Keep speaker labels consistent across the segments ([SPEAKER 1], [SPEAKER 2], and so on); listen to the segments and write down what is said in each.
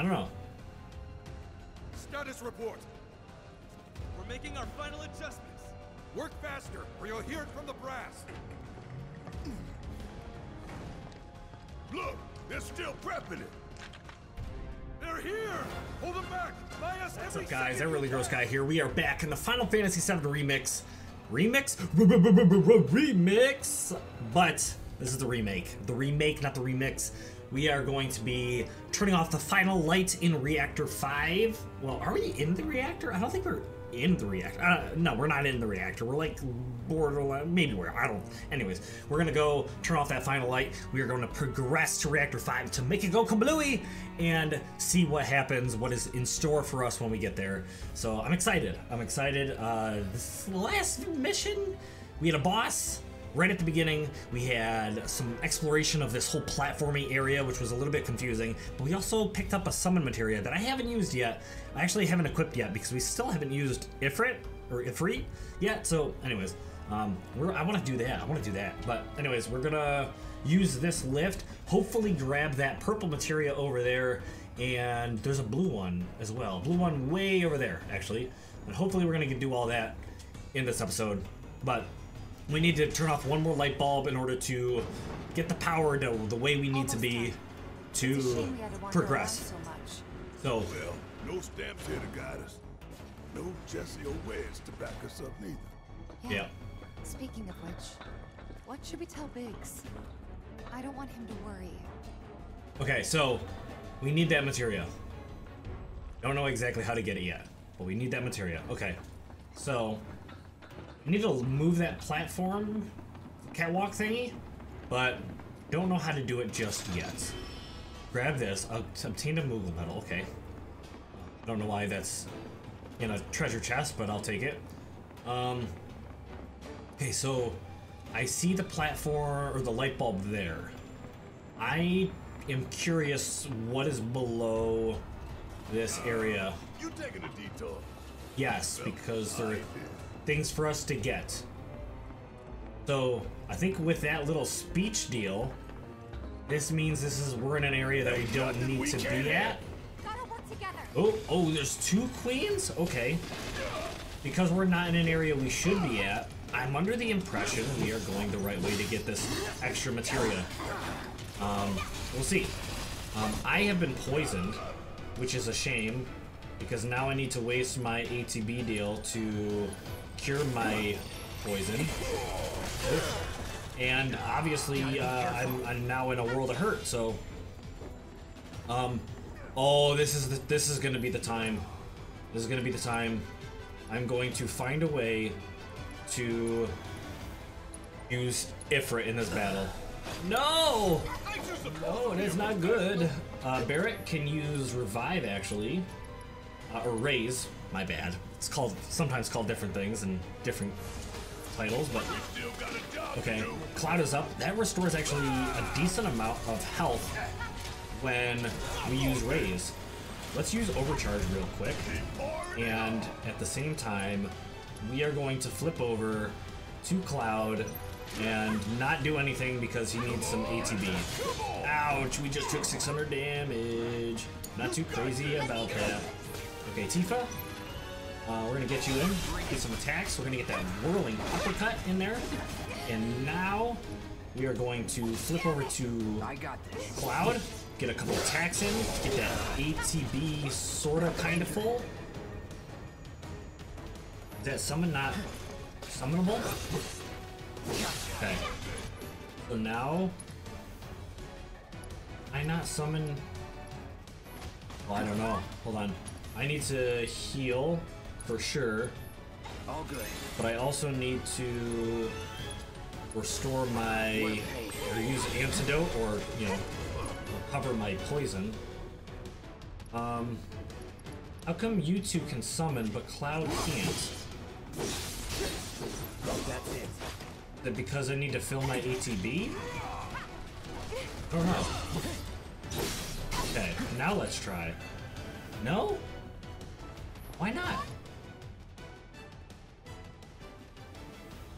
[SPEAKER 1] I don't know.
[SPEAKER 2] Status report.
[SPEAKER 3] We're making our final adjustments.
[SPEAKER 2] Work faster, or you'll hear it from the brass. Look, they're still prepping it. They're here. Hold them back. Buy us
[SPEAKER 1] What's up, guys? That really gross guy here. We are back in the Final Fantasy VII Remix. Remix? Remix! But this is the remake. The remake, not the remix. We are going to be turning off the final light in Reactor 5. Well, are we in the reactor? I don't think we're in the reactor. Uh, no, we're not in the reactor. We're like borderline. Maybe we're. I don't. Anyways, we're gonna go turn off that final light. We are going to progress to Reactor 5 to make it go kablooey and see what happens, what is in store for us when we get there. So I'm excited. I'm excited. Uh, this last mission, we had a boss. Right at the beginning, we had some exploration of this whole platformy area, which was a little bit confusing. But we also picked up a summon materia that I haven't used yet. I actually haven't equipped yet because we still haven't used Ifrit or Ifrit yet. So, anyways, um, I want to do that. I want to do that. But, anyways, we're gonna use this lift. Hopefully, grab that purple materia over there. And there's a blue one as well. Blue one way over there, actually. And hopefully, we're gonna do all that in this episode. But we need to turn off one more light bulb in order to get the power to the way we need to be
[SPEAKER 4] It's
[SPEAKER 1] to
[SPEAKER 4] shame we had to wander
[SPEAKER 1] progress.
[SPEAKER 4] around so much.
[SPEAKER 1] So,
[SPEAKER 2] Well, no stamps here to guide us. No Jessie or Wes to back us up neither.
[SPEAKER 1] yeah.
[SPEAKER 4] Speaking of which, what should we tell Biggs? I don't want him to worry.
[SPEAKER 1] Okay, so we need that material. Don't know exactly how to get it yet, but we need that material. Okay, so need to move that platform catwalk thingy, but don't know how to do it just yet. Grab this. Uh, obtain a Moogle medal. Okay. I don't know why that's in a treasure chest, but I'll take it. Um. Okay, so I see the platform or the light bulb there. I am curious what is below this area.
[SPEAKER 2] You taking a detour?
[SPEAKER 1] Yes, because there things for us to get. So I think with that little speech deal, this means this is we're in an area that we don't need to be at.
[SPEAKER 4] Gotta work together.
[SPEAKER 1] Oh, oh, there's two queens? Okay. Because we're not in an area we should be at, I'm under the impression we are going the right way to get this extra materia. Um, we'll see. Um, I have been poisoned, which is a shame, because now I need to waste my ATB deal to cure my poison. And obviously, uh, I'm, I'm now in a world of hurt, so um, oh, this is the, this is gonna be the time. This is gonna be the time. I'm going to find a way to use Ifrit in this battle. No! No, it is not good. Uh, Barret can use revive actually, uh, or raise. My bad. It's called sometimes called different things and different titles, but Okay. Cloud is up. That restores actually a decent amount of health when we use Raise. Let's use Overcharge real quick. And at the same time, we are going to flip over to Cloud and not do anything because he needs some ATB. Ouch, we just took 600 damage. Not too crazy about that. Okay, Tifa, uh, we're gonna get you in, get some attacks. We're gonna get that whirling uppercut in there. And now we are going to flip over to Cloud, get a couple attacks in, get that ATB sorta kinda full. Is that summon not summonable? Okay. So now I not summon well, I don't know. Hold on. I need to heal for sure.
[SPEAKER 5] All good.
[SPEAKER 1] But I also need to restore my or use antidote or you know recover my poison. Um how come you two can summon but Cloud can't?
[SPEAKER 5] That's it.
[SPEAKER 1] It because I need to fill my ATB? I don't know. Okay, now let's try. No? Why not?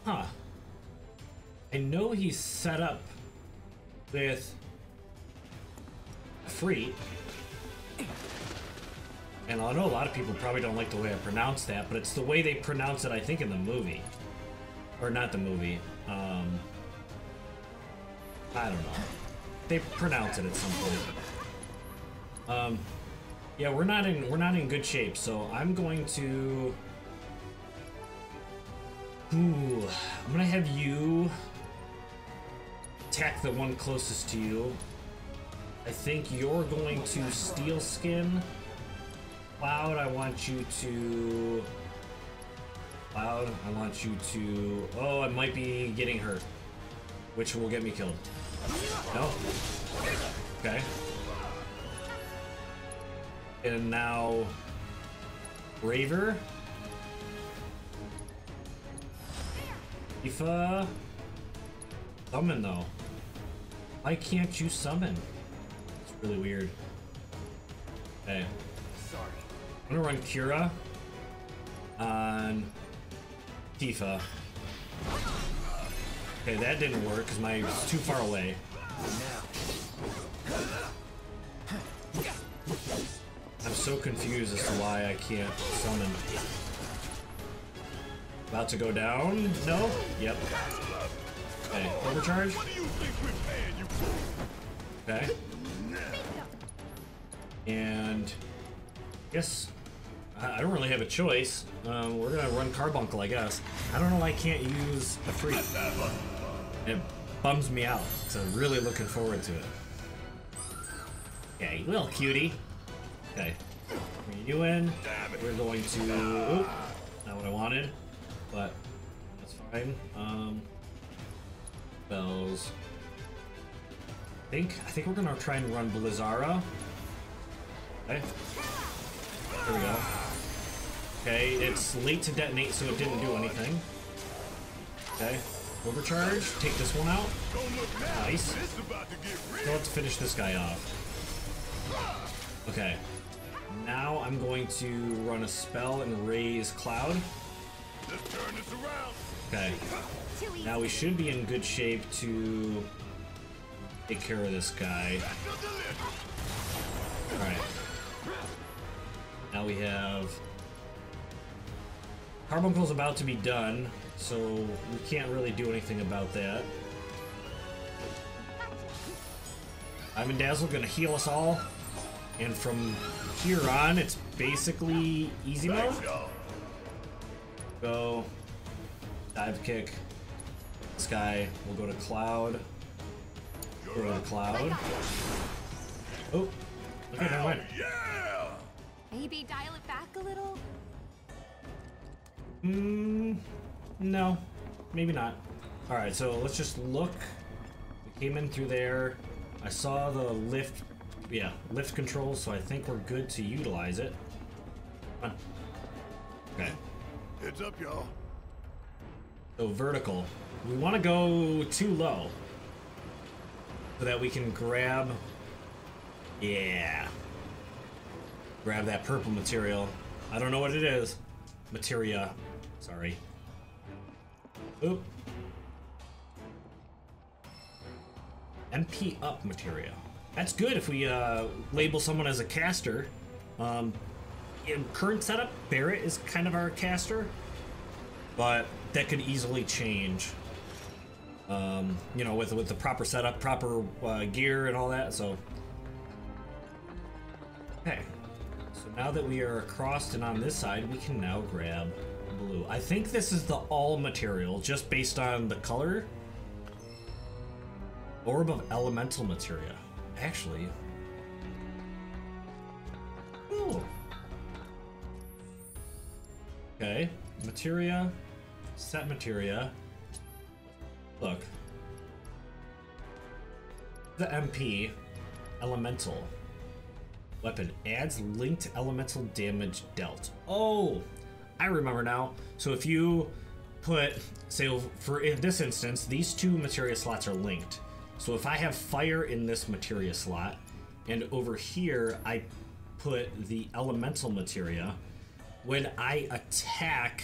[SPEAKER 1] Huh. I know he's set up with free. And I know a lot of people probably don't like the way I pronounce that, but it's the way they pronounce it, I think, in the movie. Or not the movie. Um, I don't know. They pronounce it at some point. Um, yeah, we're not in we're not in good shape, so I'm going to. Ooh, I'm gonna have you attack the one closest to you. I think you're going to steel skin. Cloud, I want you to. Cloud, I want you to. Oh, I might be getting hurt, which will get me killed. No. Okay. And now, Raver. Ifa. Uh, summon though. Why can't you summon? It's really weird. Okay.
[SPEAKER 3] Sorry.
[SPEAKER 1] I'm gonna run Cura on Tifa. Okay, that didn't work because my it's too far away. I'm so confused as to why I can't summon. About to go down? No? Yep. Okay, overcharge? Okay. And yes, I I don't really have a choice. Um, we're gonna run Carbuncle, I guess. I don't know why I can't use a free. It bums me out. So I'm really looking forward to it. Okay, little cutie. Okay, bring you in. We're going to. Oop, not what I wanted, but that's fine. Um, bells. I think I think we're gonna try and run Blizzara. Okay. There we go. Okay, it's late to detonate, so it didn't do anything. Okay. Overcharge. Take this one out.
[SPEAKER 2] Now.
[SPEAKER 1] Nice. So let's finish this guy off. Okay. Now I'm going to run a spell and raise Cloud. Okay. Now we should be in good shape to take care of this guy.
[SPEAKER 2] That's the delivery.
[SPEAKER 1] Alright. Now we have. Carbuncle's about to be done, so we can't really do anything about that. Ivan Dazzle gonna heal us all, and from here on, it's basically easy mode.
[SPEAKER 2] Thanks, y'all.
[SPEAKER 1] Go. Dive kick. This guy will go to Cloud. Go to Cloud. Oh. Okay, never mind.
[SPEAKER 2] Yeah.
[SPEAKER 4] Maybe dial it back a little?
[SPEAKER 1] Mm, no, maybe not. All right, so let's just look. We came in through there. I saw the lift, yeah, lift controls, so I think we're good to utilize it. Come on. Okay,
[SPEAKER 2] Heads up, y'all.
[SPEAKER 1] so vertical. We want to go too low so that we can grab. Yeah. Grab that purple material. I don't know what it is. Materia. Sorry. Oop. MP up materia. That's good if we uh, label someone as a caster. Um, in current setup, Barret is kind of our caster, but that could easily change. Um, you know, with with the proper setup, proper uh, gear, and all that. So, okay. So now that we are across and on this side, we can now grab blue. I think this is the all material, just based on the color. Orb of elemental materia. Actually. Ooh. Okay. Materia. Set materia. Look. The MP. Elemental. Weapon adds linked elemental damage dealt. Oh, I remember now. So if you put, say, for in this instance, these two materia slots are linked. So if I have fire in this materia slot, and over here I put the elemental materia, when I attack,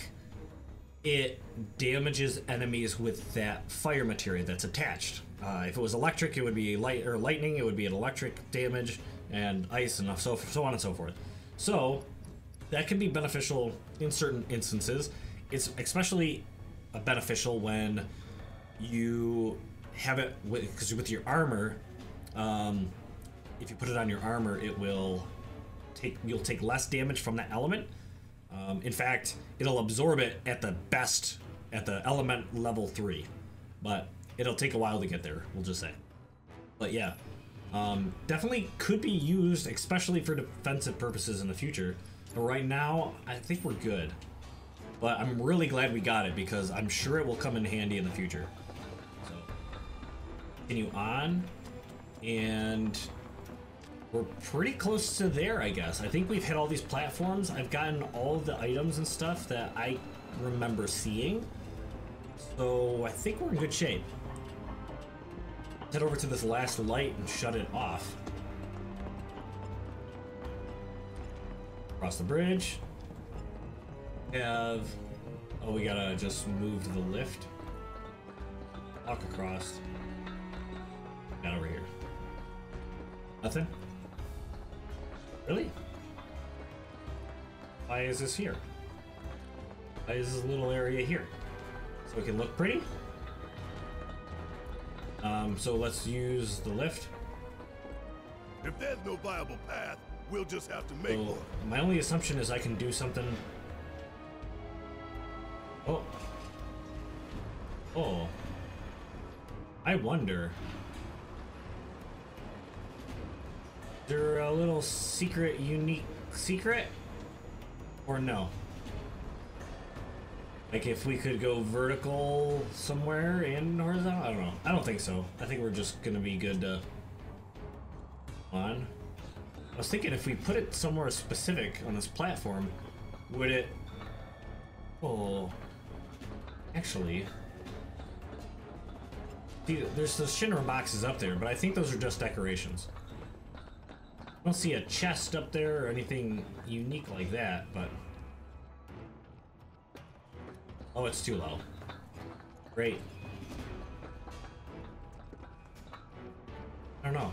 [SPEAKER 1] it damages enemies with that fire material that's attached. Uh, if it was electric, it would be light or lightning. It would be an electric damage, and ice and so so on and so forth. So that can be beneficial in certain instances. It's especially beneficial when you have it because with, your armor. Um, if you put it on your armor, it will take you'll take less damage from that element. Um, in fact, it'll absorb it at the best at the element level three, but it'll take a while to get there. We'll just say. But yeah, um, definitely could be used, especially for defensive purposes in the future. But right now, I think we're good. But I'm really glad we got it because I'm sure it will come in handy in the future. So, continue on, and we're pretty close to there, I guess. I think we've hit all these platforms. I've gotten all the items and stuff that I remember seeing. So I think we're in good shape. Head over to this last light and shut it off. Cross the bridge. Have... Oh, we gotta just move to the lift. Walk across. Got over here. Nothing? Really? Why is this here? Why is this little area here? So it can look pretty? Um, so let's use the lift.
[SPEAKER 2] If there's no viable path, we'll just have to make
[SPEAKER 1] So
[SPEAKER 2] one.
[SPEAKER 1] my only assumption is I can do something. Oh. Oh. I wonder. Is there a little secret, unique secret? Or no? Like if we could go vertical somewhere and horizontal? I don't know. I don't think so. I think we're just gonna be good to... On. I was thinking if we put it somewhere specific on this platform, would it... Oh... Actually... See, there's those Shinra boxes up there, but I think those are just decorations. Don't see a chest up there or anything unique like that, but... Oh, it's too low. Great. I don't know.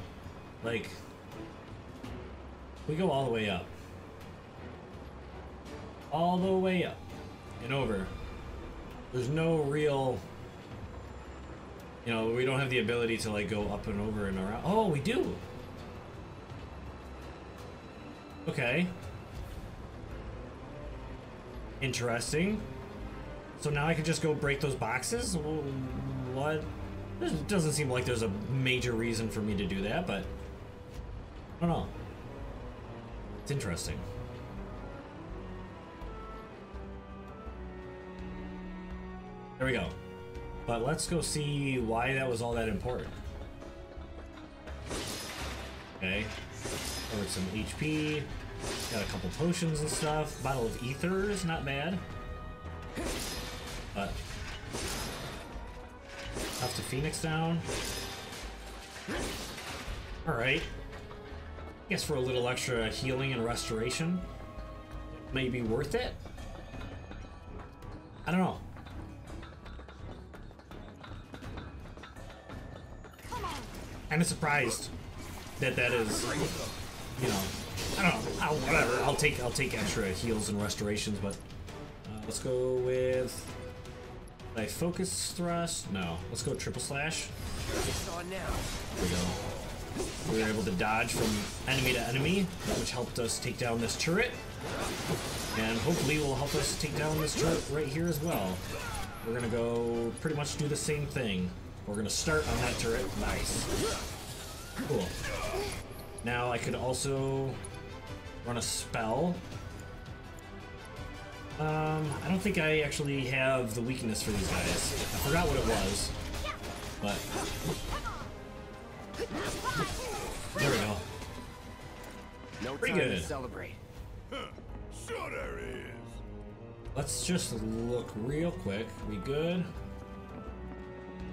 [SPEAKER 1] Like... We go all the way up. All the way up. And over. There's no real... You know, we don't have the ability to, like, go up and over and around. Oh, we do! Okay. Interesting. So now I can just go break those boxes? Wh- What? This doesn't seem like there's a major reason for me to do that, but... I don't know. It's interesting. There we go. But let's go see why that was all that important. Okay. Covered some HP. Got a couple potions and stuff. Bottle of ether is not bad. But Up to Phoenix down. Alright. Guess for a little extra healing and restoration, it may be worth it. I don't know. Kind of surprised that that is, you know, I don't know. I'll, whatever. I'll take I'll take extra heals and restorations, but uh, let's go with. I focus thrust? No. Let's go triple slash. There we go. We were able to dodge from enemy to enemy, which helped us take down this turret. And hopefully will help us take down this turret right here as well. We're gonna go pretty much do the same thing. We're gonna start on that turret. Nice. Cool. Now I could also run a spell. Um, I don't think I actually have the weakness for these guys. I forgot what it was. But there we go.
[SPEAKER 5] No
[SPEAKER 1] Pretty good.
[SPEAKER 5] celebrate.
[SPEAKER 2] Sure there is.
[SPEAKER 1] Let's just look real quick. We good?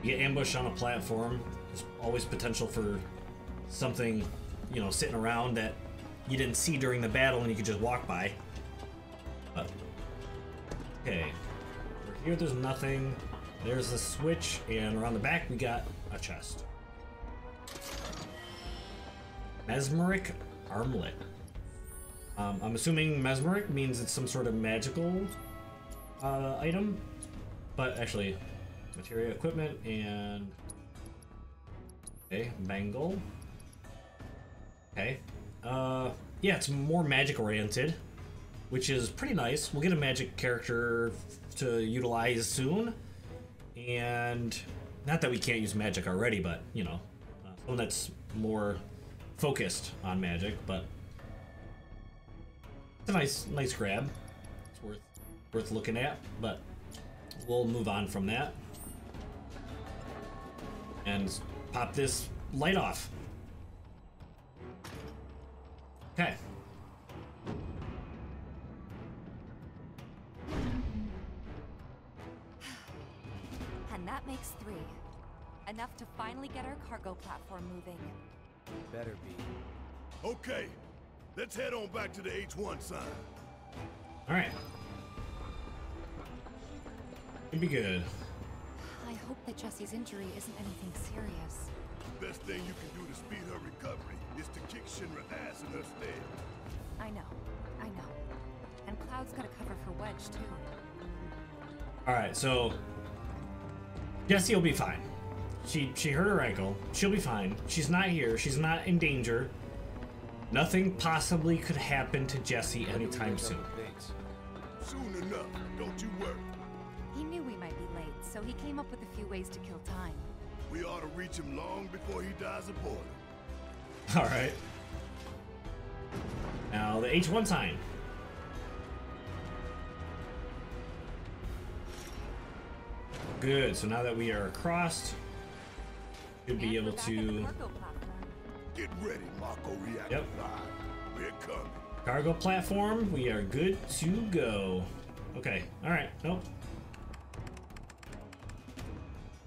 [SPEAKER 1] You get ambushed on a platform. There's always potential for something, you know, sitting around that you didn't see during the battle and you could just walk by. But, okay. Over here, there's nothing. There's a switch, and around the back, we got a chest. Mesmeric armlet. Um, I'm assuming mesmeric means it's some sort of magical uh, item, but actually, material equipment and okay, bangle. Okay, uh, yeah, it's more magic oriented, which is pretty nice. We'll get a magic character to utilize soon, and not that we can't use magic already, but you know, uh, one that's more focused on magic, but it's a nice, nice grab. It's worth, worth looking at, but we'll move on from that and pop this light off. Okay.
[SPEAKER 4] And that makes three. Enough to finally get our cargo platform moving.
[SPEAKER 3] Better be.
[SPEAKER 2] Okay, let's head on back to the H1 sign.
[SPEAKER 1] All right. Should be good.
[SPEAKER 4] I hope that Jessie's injury isn't anything serious.
[SPEAKER 2] Best thing you can do to speed her recovery is to kick Shinra ass in her stead.
[SPEAKER 4] I know. I know. And Cloud's got a cover for Wedge, too.
[SPEAKER 1] All right, so Jessie will be fine. She she hurt her ankle. She'll be fine. She's not here. She's not in danger. Nothing possibly could happen to Jessie anytime soon.
[SPEAKER 3] Biggs.
[SPEAKER 2] Soon enough, don't you worry.
[SPEAKER 4] He knew we might be late, so he came up with a few ways to kill time.
[SPEAKER 2] We ought to reach him long before he dies aboard.
[SPEAKER 1] All right. Now the H1 sign. Good. So now that we are across, should be able
[SPEAKER 4] we're back at the
[SPEAKER 1] to.
[SPEAKER 2] Get ready, Reactor
[SPEAKER 1] Yep.
[SPEAKER 2] We're coming.
[SPEAKER 1] cargo platform. We are good to go. Okay. All right. Nope.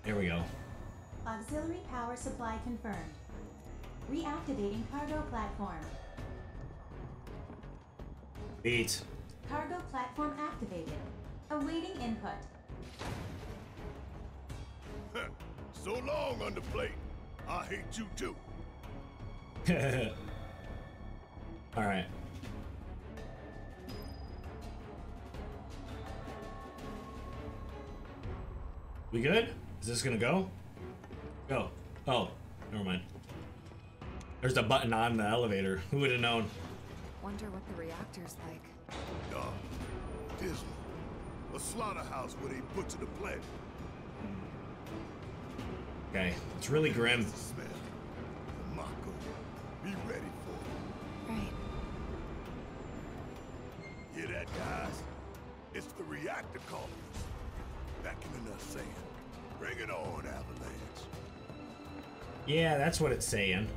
[SPEAKER 1] There we go.
[SPEAKER 6] Auxiliary power supply confirmed. Reactivating cargo platform.
[SPEAKER 1] Beat.
[SPEAKER 6] Cargo platform activated. Awaiting input.
[SPEAKER 2] so long, underplate. I hate you too.
[SPEAKER 1] All right. We good? Is this gonna go? Go. Oh, never mind. There's a button on the elevator. Who would have known?
[SPEAKER 4] Wonder what the reactor's like.
[SPEAKER 2] Dark, dismal. A slaughterhouse where they butcher the planet.
[SPEAKER 1] Okay, it's really grim.
[SPEAKER 2] The smell. Mako, be ready for it.
[SPEAKER 4] Right.
[SPEAKER 2] it. Hear that, guys? It's the reactor calling us. Beckoning us saying, bring it on, Avalanche.
[SPEAKER 1] Yeah, that's what it's saying.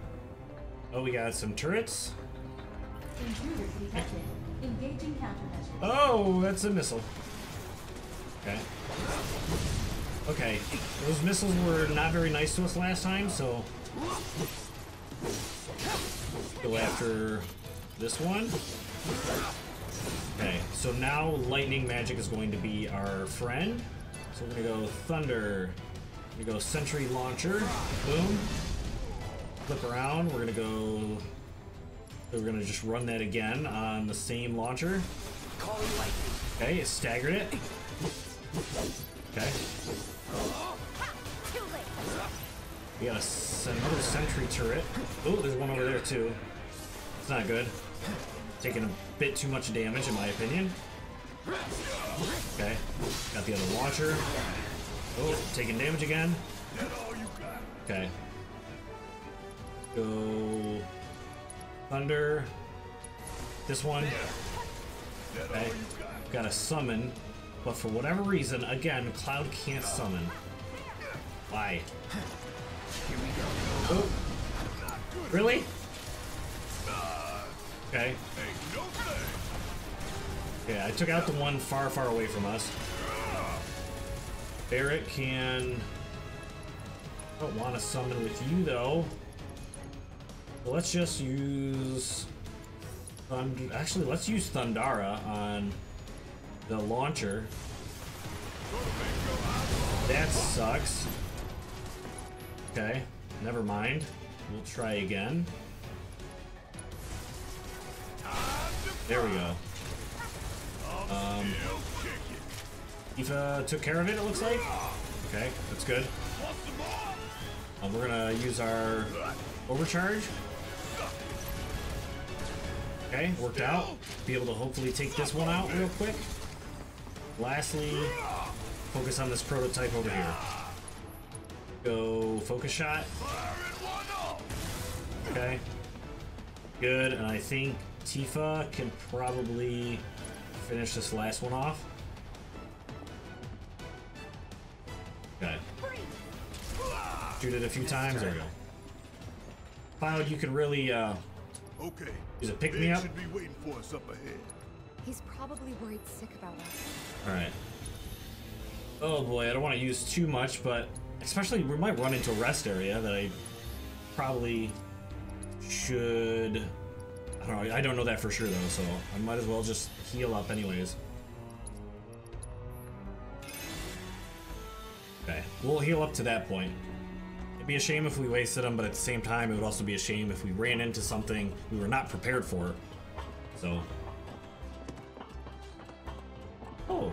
[SPEAKER 1] Oh, we got some turrets.
[SPEAKER 6] Intruders detected. Engaging countermeasures.
[SPEAKER 1] Oh, that's a missile. Okay. Okay, those missiles were not very nice to us last time, so go after this one. Okay, so now lightning magic is going to be our friend. So we're gonna go thunder. We're gonna go sentry launcher. Boom. Flip around. We're gonna go. We're gonna just run that again on the same launcher. Okay, it staggered it. Okay. We got a, another sentry turret. Oh, there's one over there too. It's not good. Taking a bit too much damage in my opinion. Okay. Got the other launcher. Oh, taking damage again. Okay. Go. Thunder. This one. Okay.
[SPEAKER 2] got?
[SPEAKER 1] A summon, but for whatever reason, again, Cloud can't summon. Why? Here we Oh. Really? Uh, okay.
[SPEAKER 2] Ain't no thing.
[SPEAKER 1] Okay, I took out the one far, far away from us. Barret can. I don't want to summon with you though. Let's just use. Actually, let's use Thundara on the launcher. That sucks. Okay, never mind. We'll try again. There we go. Um, Tifa took care of it, it looks like. Okay, that's good. Um, we're gonna use our overcharge. Okay, worked out. Be able to hopefully take this one out real quick. Lastly, focus on this prototype over here. Go focus shot. Okay. Good, and I think Tifa can probably finish this last one off. Okay. Shoot it a few times. There we go. Cloud, you can really uh,
[SPEAKER 2] Okay.
[SPEAKER 1] Use a pick me up?
[SPEAKER 2] should be waiting for us up ahead.
[SPEAKER 4] He's probably worried sick about us.
[SPEAKER 1] Alright. Oh boy, I don't want to use too much, but especially we might run into a rest area that I probably should. I don't know. I don't know that for sure though, so I might as well just heal up anyways. Okay, we'll heal up to that point. It'd be a shame if we wasted them, but at the same time, it would also be a shame if we ran into something we were not prepared for. So. Oh,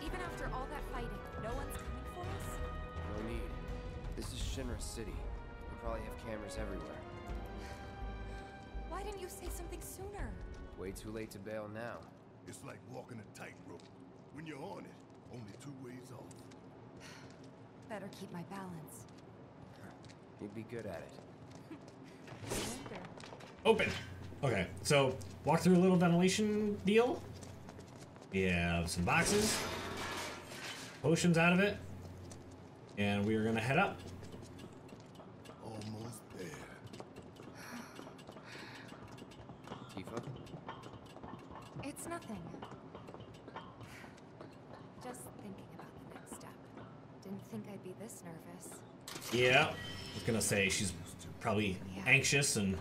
[SPEAKER 4] Even after all that fighting, no one's coming for us?
[SPEAKER 5] No need. This is Shinra City. We probably have cameras everywhere.
[SPEAKER 4] Why didn't you say something sooner?
[SPEAKER 5] Way too late to bail now.
[SPEAKER 2] It's like walking a tightrope. When you're on it, only two ways off.
[SPEAKER 4] Better keep my balance.
[SPEAKER 5] You'd be good at it.
[SPEAKER 1] Open. Okay, so walk through a little ventilation deal. We have some boxes, potions out of it, and we are gonna head up.
[SPEAKER 2] Almost there.
[SPEAKER 5] Tifa?
[SPEAKER 4] It's nothing. Just thinking about the next step. Didn't think I'd be this nervous.
[SPEAKER 1] Yeah, I was gonna say she's probably anxious and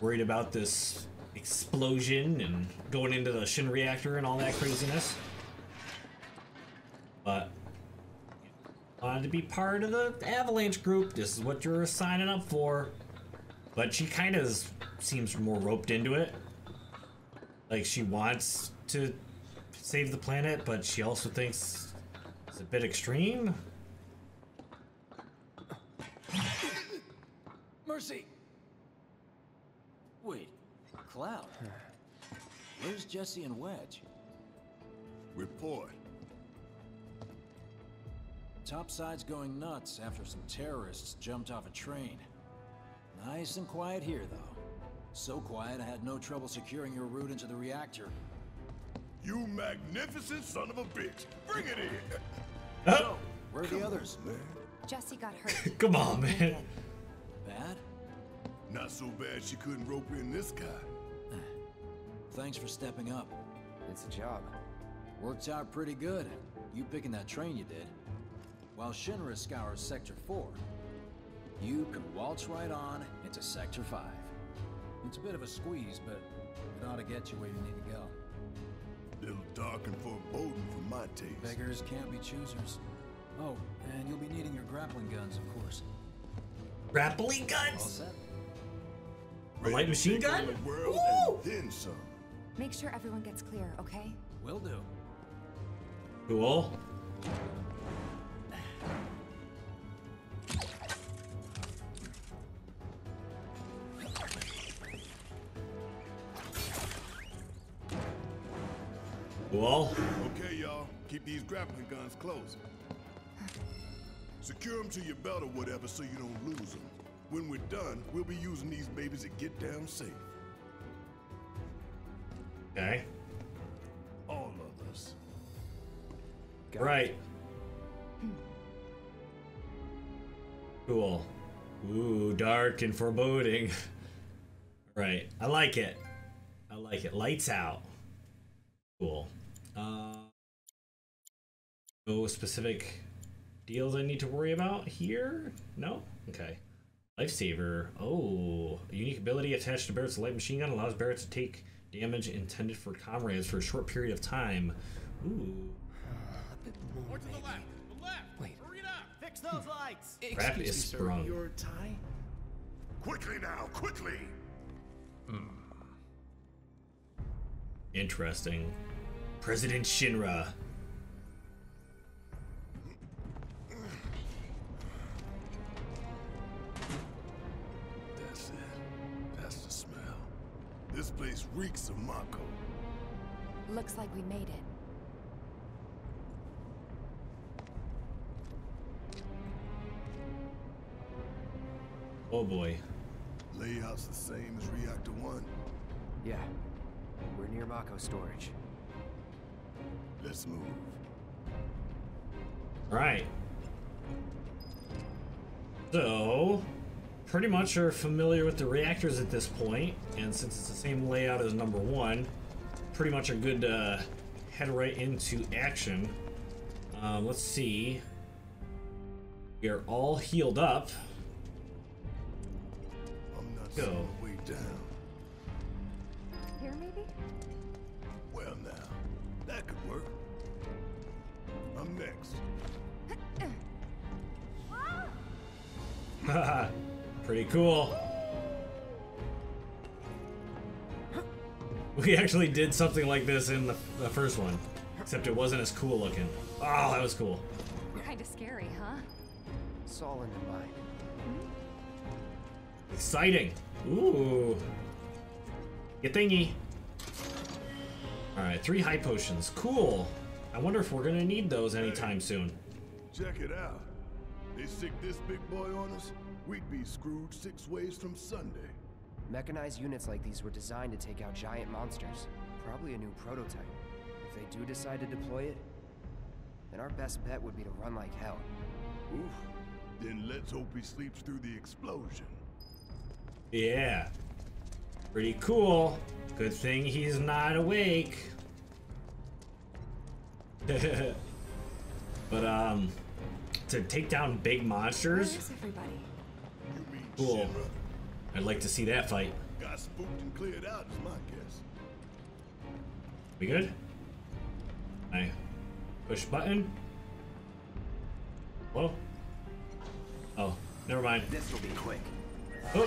[SPEAKER 1] worried about this explosion and going into the Shin reactor and all that craziness. But wanted to be part of the Avalanche group. This is what you're signing up for. But she kind of seems more roped into it. Like she wants to save the planet, but she also thinks it's a bit extreme.
[SPEAKER 7] Mercy! Wait, Cloud. Where's Jessie and Wedge?
[SPEAKER 2] Report.
[SPEAKER 7] Topside's going nuts after some terrorists jumped off a train. Nice and quiet here, though. So quiet I had no trouble securing your route into the reactor.
[SPEAKER 2] You magnificent son of a bitch. Bring it in.
[SPEAKER 1] Oh,
[SPEAKER 7] Where are the others?
[SPEAKER 2] Man,
[SPEAKER 4] Jessie got hurt.
[SPEAKER 1] come on, man.
[SPEAKER 7] Bad?
[SPEAKER 2] not so bad she couldn't rope in this guy.
[SPEAKER 7] Thanks for stepping up.
[SPEAKER 5] It's a job.
[SPEAKER 7] Worked out pretty good. You picking that train you did. While Shinra scours Sector 4, you can waltz right on into Sector 5. It's a bit of a squeeze, but it ought to get you where you need to go.
[SPEAKER 2] Little dark and foreboding for my taste.
[SPEAKER 7] Beggars can't be choosers. Oh, and you'll be needing your grappling guns, of course.
[SPEAKER 1] Grappling
[SPEAKER 7] All
[SPEAKER 1] guns?
[SPEAKER 7] Set?
[SPEAKER 1] A light machine gun? Woo!
[SPEAKER 2] then some.
[SPEAKER 4] Make sure everyone gets clear, okay?
[SPEAKER 7] Will do.
[SPEAKER 1] Cool. Cool.
[SPEAKER 2] Okay, y'all. Keep these grappling guns close. Secure them to your belt or whatever so you don't lose them. When we're done, we'll be using these babies to get down safe.
[SPEAKER 1] Okay.
[SPEAKER 2] All of us.
[SPEAKER 5] Got it.
[SPEAKER 1] Right. Cool. Ooh, dark and foreboding. right. I like it. I like it. Lights out. Cool. Uh, no specific deals I need to worry about here? No? Okay. Lifesaver. Oh, a unique ability attached to Barret's light machine gun allows Barret to take damage intended for comrades for a short period of time. Ooh.
[SPEAKER 8] More to the left. The left.
[SPEAKER 3] Wait.
[SPEAKER 8] Hurry it up.
[SPEAKER 3] Fix those hmm. lights!
[SPEAKER 1] Crap
[SPEAKER 3] Excuse
[SPEAKER 1] is
[SPEAKER 3] me, sir. Your tie?
[SPEAKER 2] Quickly now, quickly! Hmm.
[SPEAKER 1] Interesting. President Shinra.
[SPEAKER 2] This place reeks of Mako.
[SPEAKER 4] Looks like we made it.
[SPEAKER 1] Oh boy.
[SPEAKER 2] Layout's the same as Reactor 1.
[SPEAKER 5] Yeah. We're near Mako storage.
[SPEAKER 2] Let's move.
[SPEAKER 1] Alright. So, pretty much are familiar with the reactors at this point, and since it's the same layout as number one, pretty much are good to head right into action. Um, let's see. We are all healed up.
[SPEAKER 2] I'm not
[SPEAKER 1] Go. We actually did something like this in the, the first one, except it wasn't as cool looking. Oh, that was cool.
[SPEAKER 4] Kind of scary, huh?
[SPEAKER 5] It's all in the mind. Hmm?
[SPEAKER 1] Exciting. Ooh. Get thingy. Alright, three high potions. Cool. I wonder if we're gonna need those anytime soon.
[SPEAKER 2] Check it out. They stick this big boy on us, we'd be screwed six ways from Sunday.
[SPEAKER 5] Mechanized units like these were designed to take out giant monsters. Probably a new prototype. If they do decide to deploy it, then our best bet would be to run like hell.
[SPEAKER 2] Oof. Then let's hope he sleeps through the explosion.
[SPEAKER 1] Yeah. Pretty cool. Good thing he's not awake. but, um, to take down big monsters,
[SPEAKER 4] Where's everybody?
[SPEAKER 2] You mean
[SPEAKER 1] Cool.
[SPEAKER 2] Shinra?
[SPEAKER 1] I'd like to see that fight.
[SPEAKER 2] Got spooked and cleared out is my guess.
[SPEAKER 1] We good? I push button. Whoa. Oh, never mind.
[SPEAKER 5] This will be quick.
[SPEAKER 1] Oh.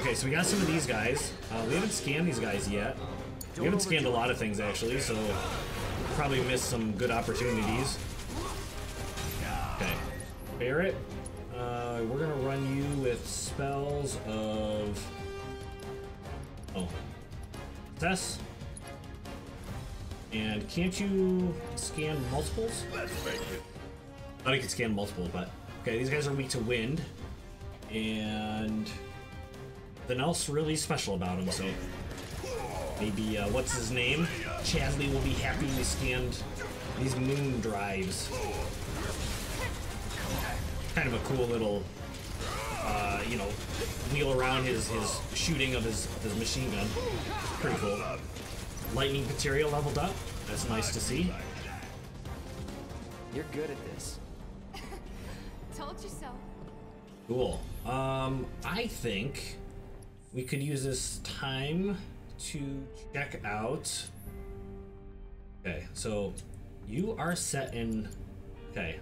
[SPEAKER 1] Okay, so we got some of these guys. Uh, we haven't scanned these guys yet. We haven't scanned a lot of things actually, so probably missed some good opportunities. Okay, Barret. Uh, we're gonna run you with spells of. Oh, Tess. And can't you scan multiples?
[SPEAKER 2] Let's make it.
[SPEAKER 1] thought I could scan multiple, but okay, these guys are weak to wind, and nothing else really special about them. So maybe uh, what's his name? Chadley will be happy we scanned these Mono Drives. Kind of a cool little, uh, you know, wheel around his his shooting of his of his machine gun. Pretty cool. Lightning material leveled up. That's nice to see.
[SPEAKER 5] You're good at this.
[SPEAKER 4] Told you so.
[SPEAKER 1] Cool. Um, I think we could use this time to check out. Okay, so you are set in. Okay,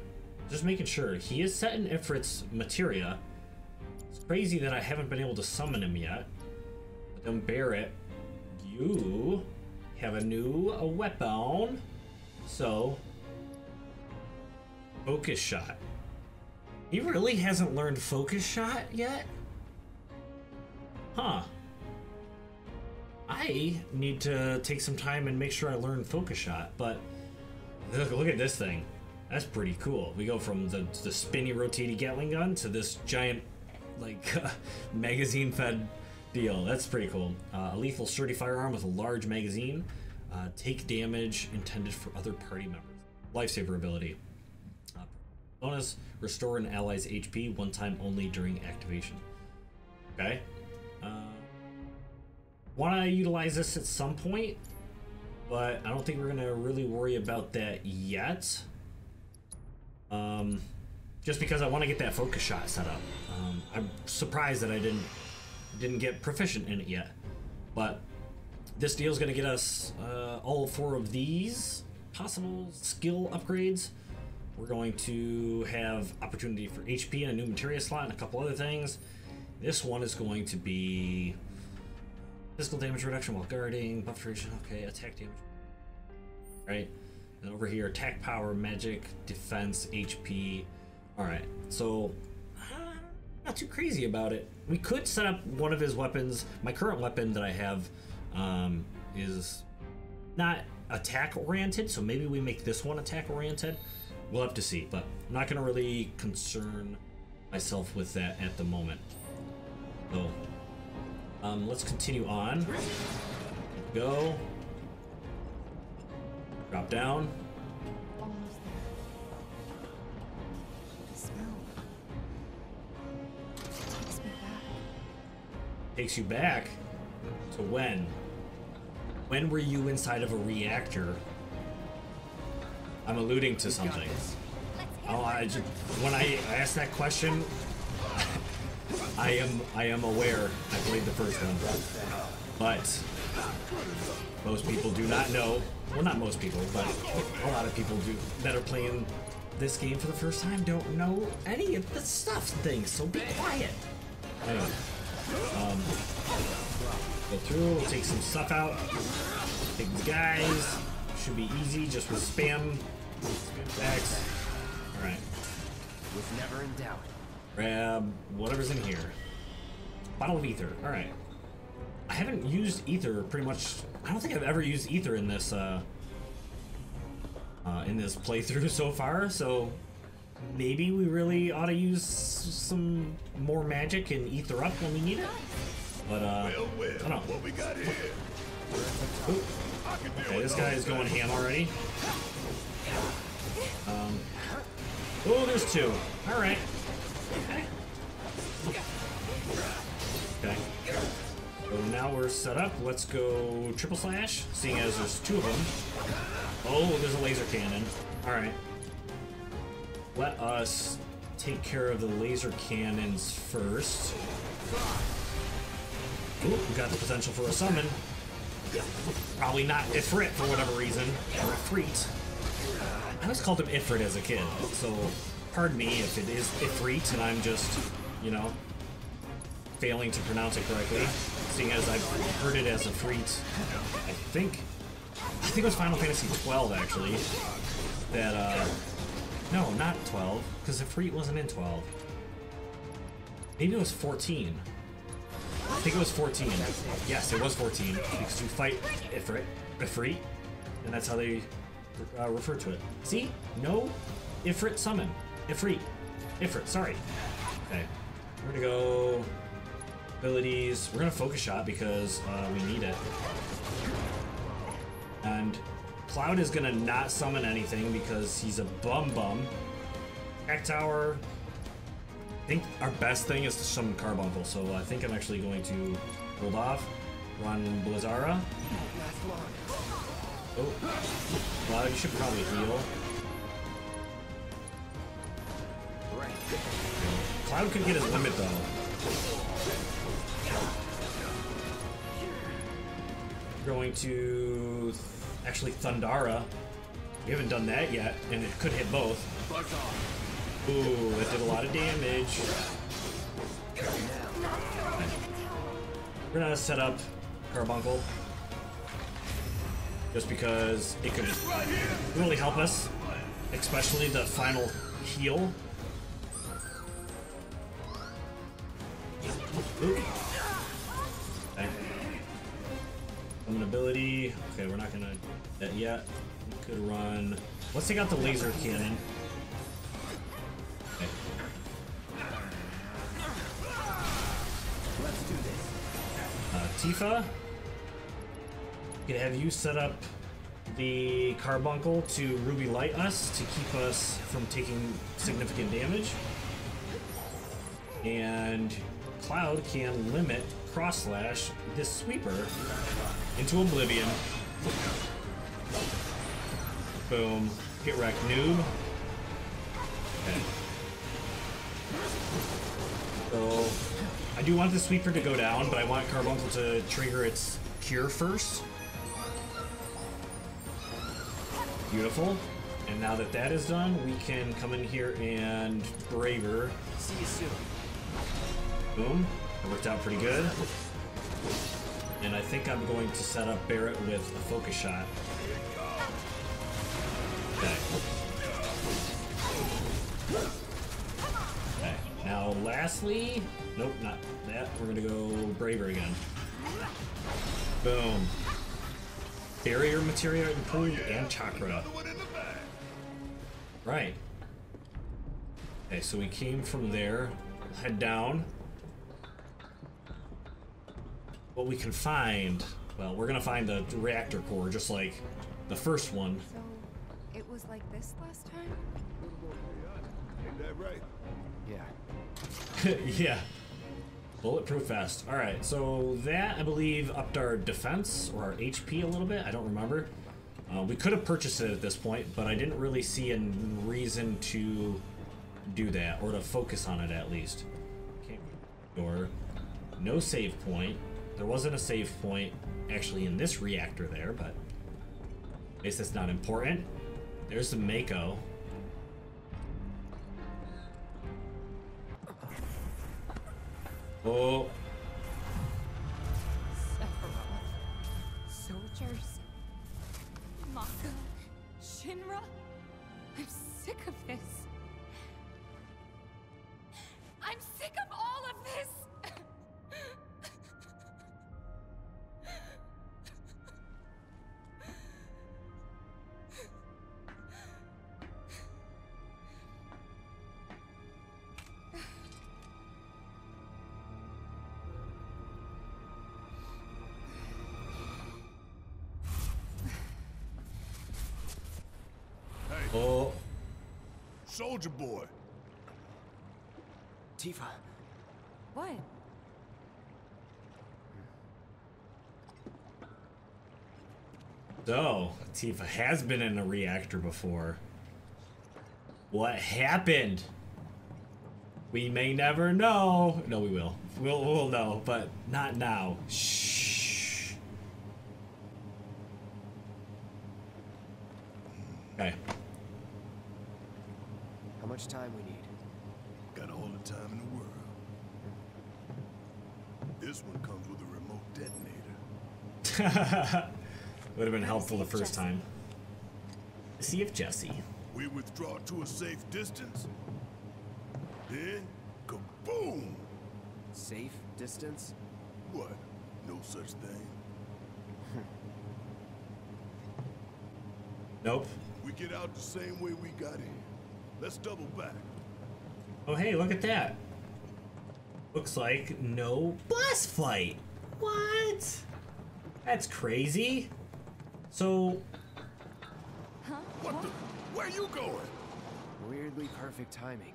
[SPEAKER 1] just making sure he is set in Ifrit's materia. It's crazy that I haven't been able to summon him yet. But then Barret, you have a new a weapon. So, focus shot. He really hasn't learned focus shot yet? Huh. I need to take some time and make sure I learn focus shot, but look, look at this thing. That's pretty cool. We go from the, the spinny rotating Gatling gun to this giant, like, magazine fed deal. That's pretty cool. Uh, a lethal sturdy firearm with a large magazine. Uh, take damage intended for other party members. Lifesaver ability. Uh, bonus restore an ally's HP one time only during activation. Okay. Uh, Want to utilize this at some point, but I don't think we're gonna really worry about that yet. Um, just because I want to get that focus shot set up. Um, I'm surprised that I didn't didn't get proficient in it yet, but this deal is gonna get us uh, all four of these possible skill upgrades. We're going to have opportunity for HP and a new materia slot and a couple other things. This one is going to be Physical damage reduction while guarding, buff duration, okay, attack damage. Right? And over here, attack power, magic, defense, HP. Alright, so uh, not too crazy about it. We could set up one of his weapons. My current weapon that I have um, is not attack oriented, so maybe we make this one attack oriented. We'll have to see, but I'm not going to really concern myself with that at the moment. So, um, let's continue on. Go. Drop down.
[SPEAKER 4] Almost there. The smell. It takes.
[SPEAKER 1] Takes you back to when? When were you inside of a reactor? I'm alluding to something. Oh, I just, when I asked that question, I am I am aware I played the first one, but most people do not know. Well, not most people, but a lot of people do that are playing this game for the first time don't know any of the stuff things. So be quiet. Anyway, um, go through. We'll take some stuff out. Take these guys. Should be easy, just with spam. Spam attacks. All right.
[SPEAKER 5] Was never in doubt.
[SPEAKER 1] Grab whatever's in here. Bottle of ether. All right. I haven't used ether pretty much. I don't think I've ever used ether in this uh, uh, in this playthrough so far. So maybe we really ought to use some more magic and ether up when we need it. But uh,
[SPEAKER 2] Well, well,
[SPEAKER 1] I don't know.
[SPEAKER 2] what we got here?
[SPEAKER 1] Ooh.
[SPEAKER 2] I can deal
[SPEAKER 1] Okay, this guy is going ham already. Um. Oh, there's two. All right. Okay. So now we're set up. Let's go triple slash, seeing as there's two of them. Oh, there's a laser cannon. All right. Let us take care of the laser cannons first. Ooh, we got the potential for a summon. Probably not Ifrit for whatever reason. Or Ifrit. I always called him Ifrit as a kid, so pardon me if it is Ifrit and I'm just, you know, failing to pronounce it correctly. Seeing as I've heard it as Ifrit, I think. I think it was Final Fantasy 12 actually. That, uh. No, not 12, because the Ifrit wasn't in 12. Maybe it was 14. I think it was 14. Yes, it was 14 because you fight Ifrit, Ifrit, and that's how they uh, refer to it. See? No Ifrit summon. Ifrit. Ifrit, sorry. Okay. We're gonna go abilities. We're gonna focus shot because uh, we need it. And Cloud is gonna not summon anything because he's a bum bum. Hack Tower. I think our best thing is to summon Carbuncle, so I think I'm actually going to hold off. Run Blizzara. Oh, well, you should probably heal. Cloud could get his limit though. Going to actually Thundara. We haven't done that yet, and it could hit both. Ooh, that did a lot of damage. We're gonna set up Carbuncle. Just because it could really help us. Especially the final heal. Ooh. Ability. Okay, we're not gonna do that yet. We could run. Let's take out the laser cannon. Okay. Uh, Tifa, could have you set up the carbuncle to ruby light us to keep us from taking significant damage. And Cloud can limit cross slash this sweeper into oblivion. Boom. Get wrecked, noob. Okay. So, I do want the sweeper to go down, but I want Carbuncle to trigger its cure first. Beautiful. And now that that is done, we can come in here and Braver.
[SPEAKER 5] See you soon.
[SPEAKER 1] Boom. That worked out pretty good. And I think I'm going to set up Barret with a focus shot. Okay. Okay. Now, lastly, nope, not that. We're gonna go Braver again. Boom. Barrier materia improved and chakra. Right. Okay, so we came from there. Head down. What we can find, well, we're gonna find the reactor core, just like the first one.
[SPEAKER 3] So, it was like this last time?
[SPEAKER 2] Ain't that right?
[SPEAKER 5] Yeah.
[SPEAKER 1] yeah. Bulletproof vest. All right, so that I believe upped our defense or our HP a little bit. I don't remember. Uh, we could have purchased it at this point, but I didn't really see a reason to do that or to focus on it at least. Okay. Door. No save point. There wasn't a save point actually in this reactor there, but I guess that's not important. There's the Mako. Oh,
[SPEAKER 2] Soldier boy.
[SPEAKER 5] Tifa.
[SPEAKER 3] What?
[SPEAKER 1] So, Tifa has been in a reactor before. What happened? We may never know. No, we will. We'll, we'll know, but not now. Shh. Okay.
[SPEAKER 5] How much time we need?
[SPEAKER 2] Got all the time in the world. This one comes with a remote detonator.
[SPEAKER 1] Would have been helpful the first
[SPEAKER 3] Jessie-
[SPEAKER 1] time. See if Jessie.
[SPEAKER 2] We withdraw to a safe distance. Then, kaboom!
[SPEAKER 5] Safe distance?
[SPEAKER 2] What? No such thing.
[SPEAKER 1] Nope.
[SPEAKER 2] We get out the same way we got in. Let's double back.
[SPEAKER 1] Oh, hey, look at that. Looks like no boss fight. What? That's crazy. So,
[SPEAKER 2] What the? Where you going?
[SPEAKER 5] Weirdly perfect timing.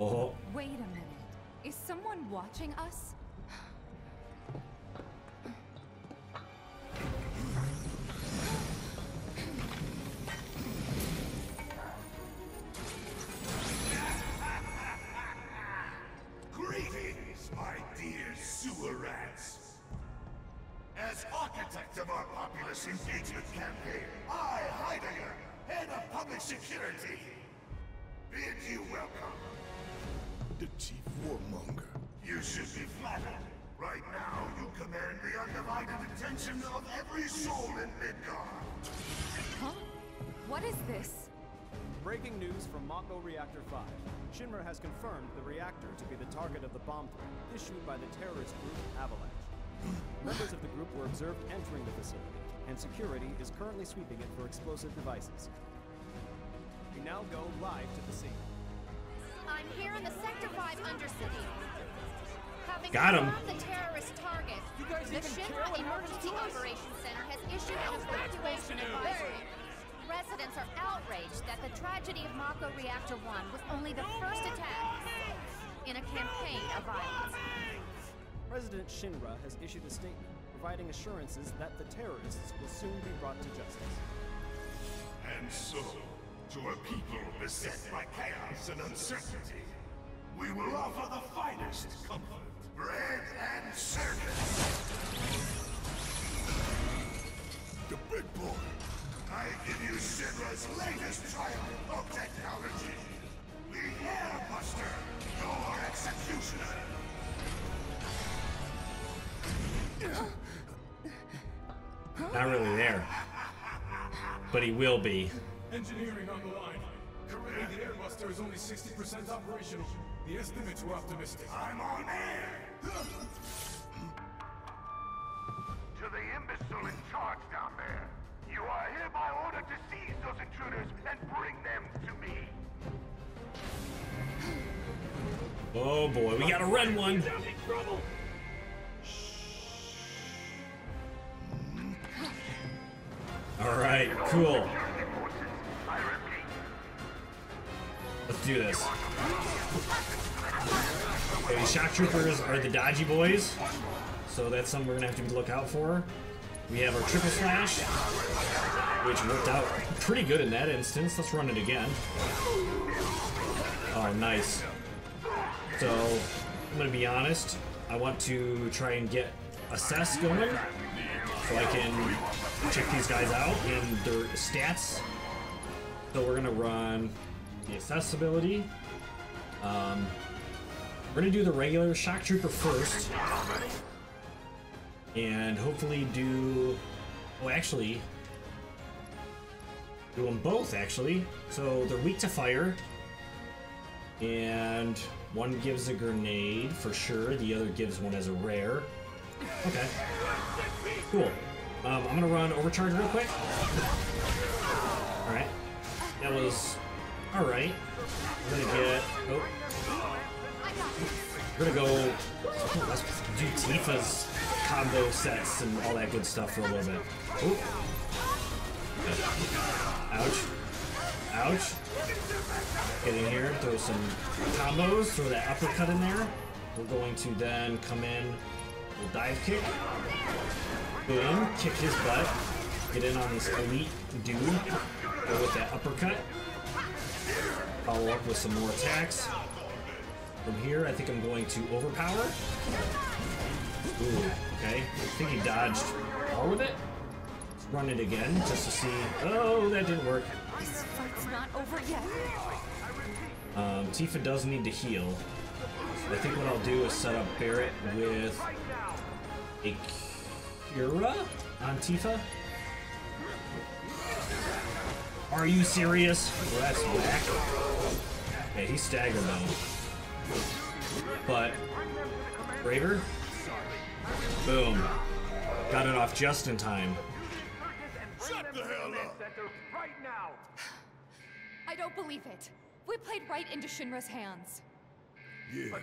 [SPEAKER 1] oh,
[SPEAKER 3] Wait a minute. Is someone watching us?
[SPEAKER 9] Shinra has confirmed the reactor to be the target of the bomb threat issued by the terrorist group Avalanche. Members of the group were observed entering the facility, and security is currently sweeping it for explosive devices. We now go live to the scene.
[SPEAKER 10] I'm here in the Sector 5 Undercity. Having
[SPEAKER 1] Got 'em.
[SPEAKER 10] confirmed the terrorist target,
[SPEAKER 9] guys
[SPEAKER 10] the Shinra Emergency
[SPEAKER 9] to?
[SPEAKER 10] Operations Center has issued an evacuation advisory. Residents are outraged that the tragedy of Mako Reactor 1 was only the first attack in a campaign of violence.
[SPEAKER 9] President Shinra has issued a statement providing assurances that the terrorists will soon be brought to justice.
[SPEAKER 2] And so, to a people beset by chaos and uncertainty, we will offer the finest comfort, bread and service. The big boy. I give you Shinra's latest triumph of technology. The Air Buster, your executioner.
[SPEAKER 1] Not really there. But he will be.
[SPEAKER 8] Engineering on the line. Currently, the Airbuster is only 60% operational. The estimates were optimistic.
[SPEAKER 2] I'm on air! To the imbecile in charge down there, you are hereby ordered to seize those intruders and bring them to me.
[SPEAKER 1] Oh boy, we got a red one. All right, cool.
[SPEAKER 2] Security forces, I repeat,
[SPEAKER 1] Let's do this. Okay, shock troopers are the dodgy boys, so that's something we're gonna have to look out for. We have our triple slash, which worked out pretty good in that instance. Let's run it again. Oh, nice. So, I'm gonna be honest. I want to try and get assess going, so I can check these guys out and their stats. So we're gonna run the accessibility. Um, we're gonna do the regular shock trooper first, and hopefully do. Oh, actually, do them both actually. So they're weak to fire, and one gives a grenade for sure. The other gives one as a rare. Okay, cool. Um, I'm gonna run overcharge real quick. All right, that was all right. I'm gonna get. Oh, we're gonna go. oh, let's do Tifa's combo sets and all that good stuff for a little bit. Ooh. Ouch. Ouch. Get in here, throw some combos, throw that uppercut in there. We're going to then come in, we'll dive kick. Boom, kick his butt. Get in on this elite dude. Go with that uppercut. Follow up with some more attacks. From here, I think I'm going to overpower. Ooh, okay. I think he dodged all of it. Let's run it again just to see. Oh, that didn't work.
[SPEAKER 4] This fight's not over yet.
[SPEAKER 1] Um, Tifa does need to heal. I think what I'll do is set up Barret with a Cura on Tifa. Are you serious? Well, that's whack. Okay, he's staggered though. But Braver, boom, got it off just in time.
[SPEAKER 2] Shut the hell up!
[SPEAKER 4] I don't believe it. We played right into Shinra's hands.
[SPEAKER 2] Yeah,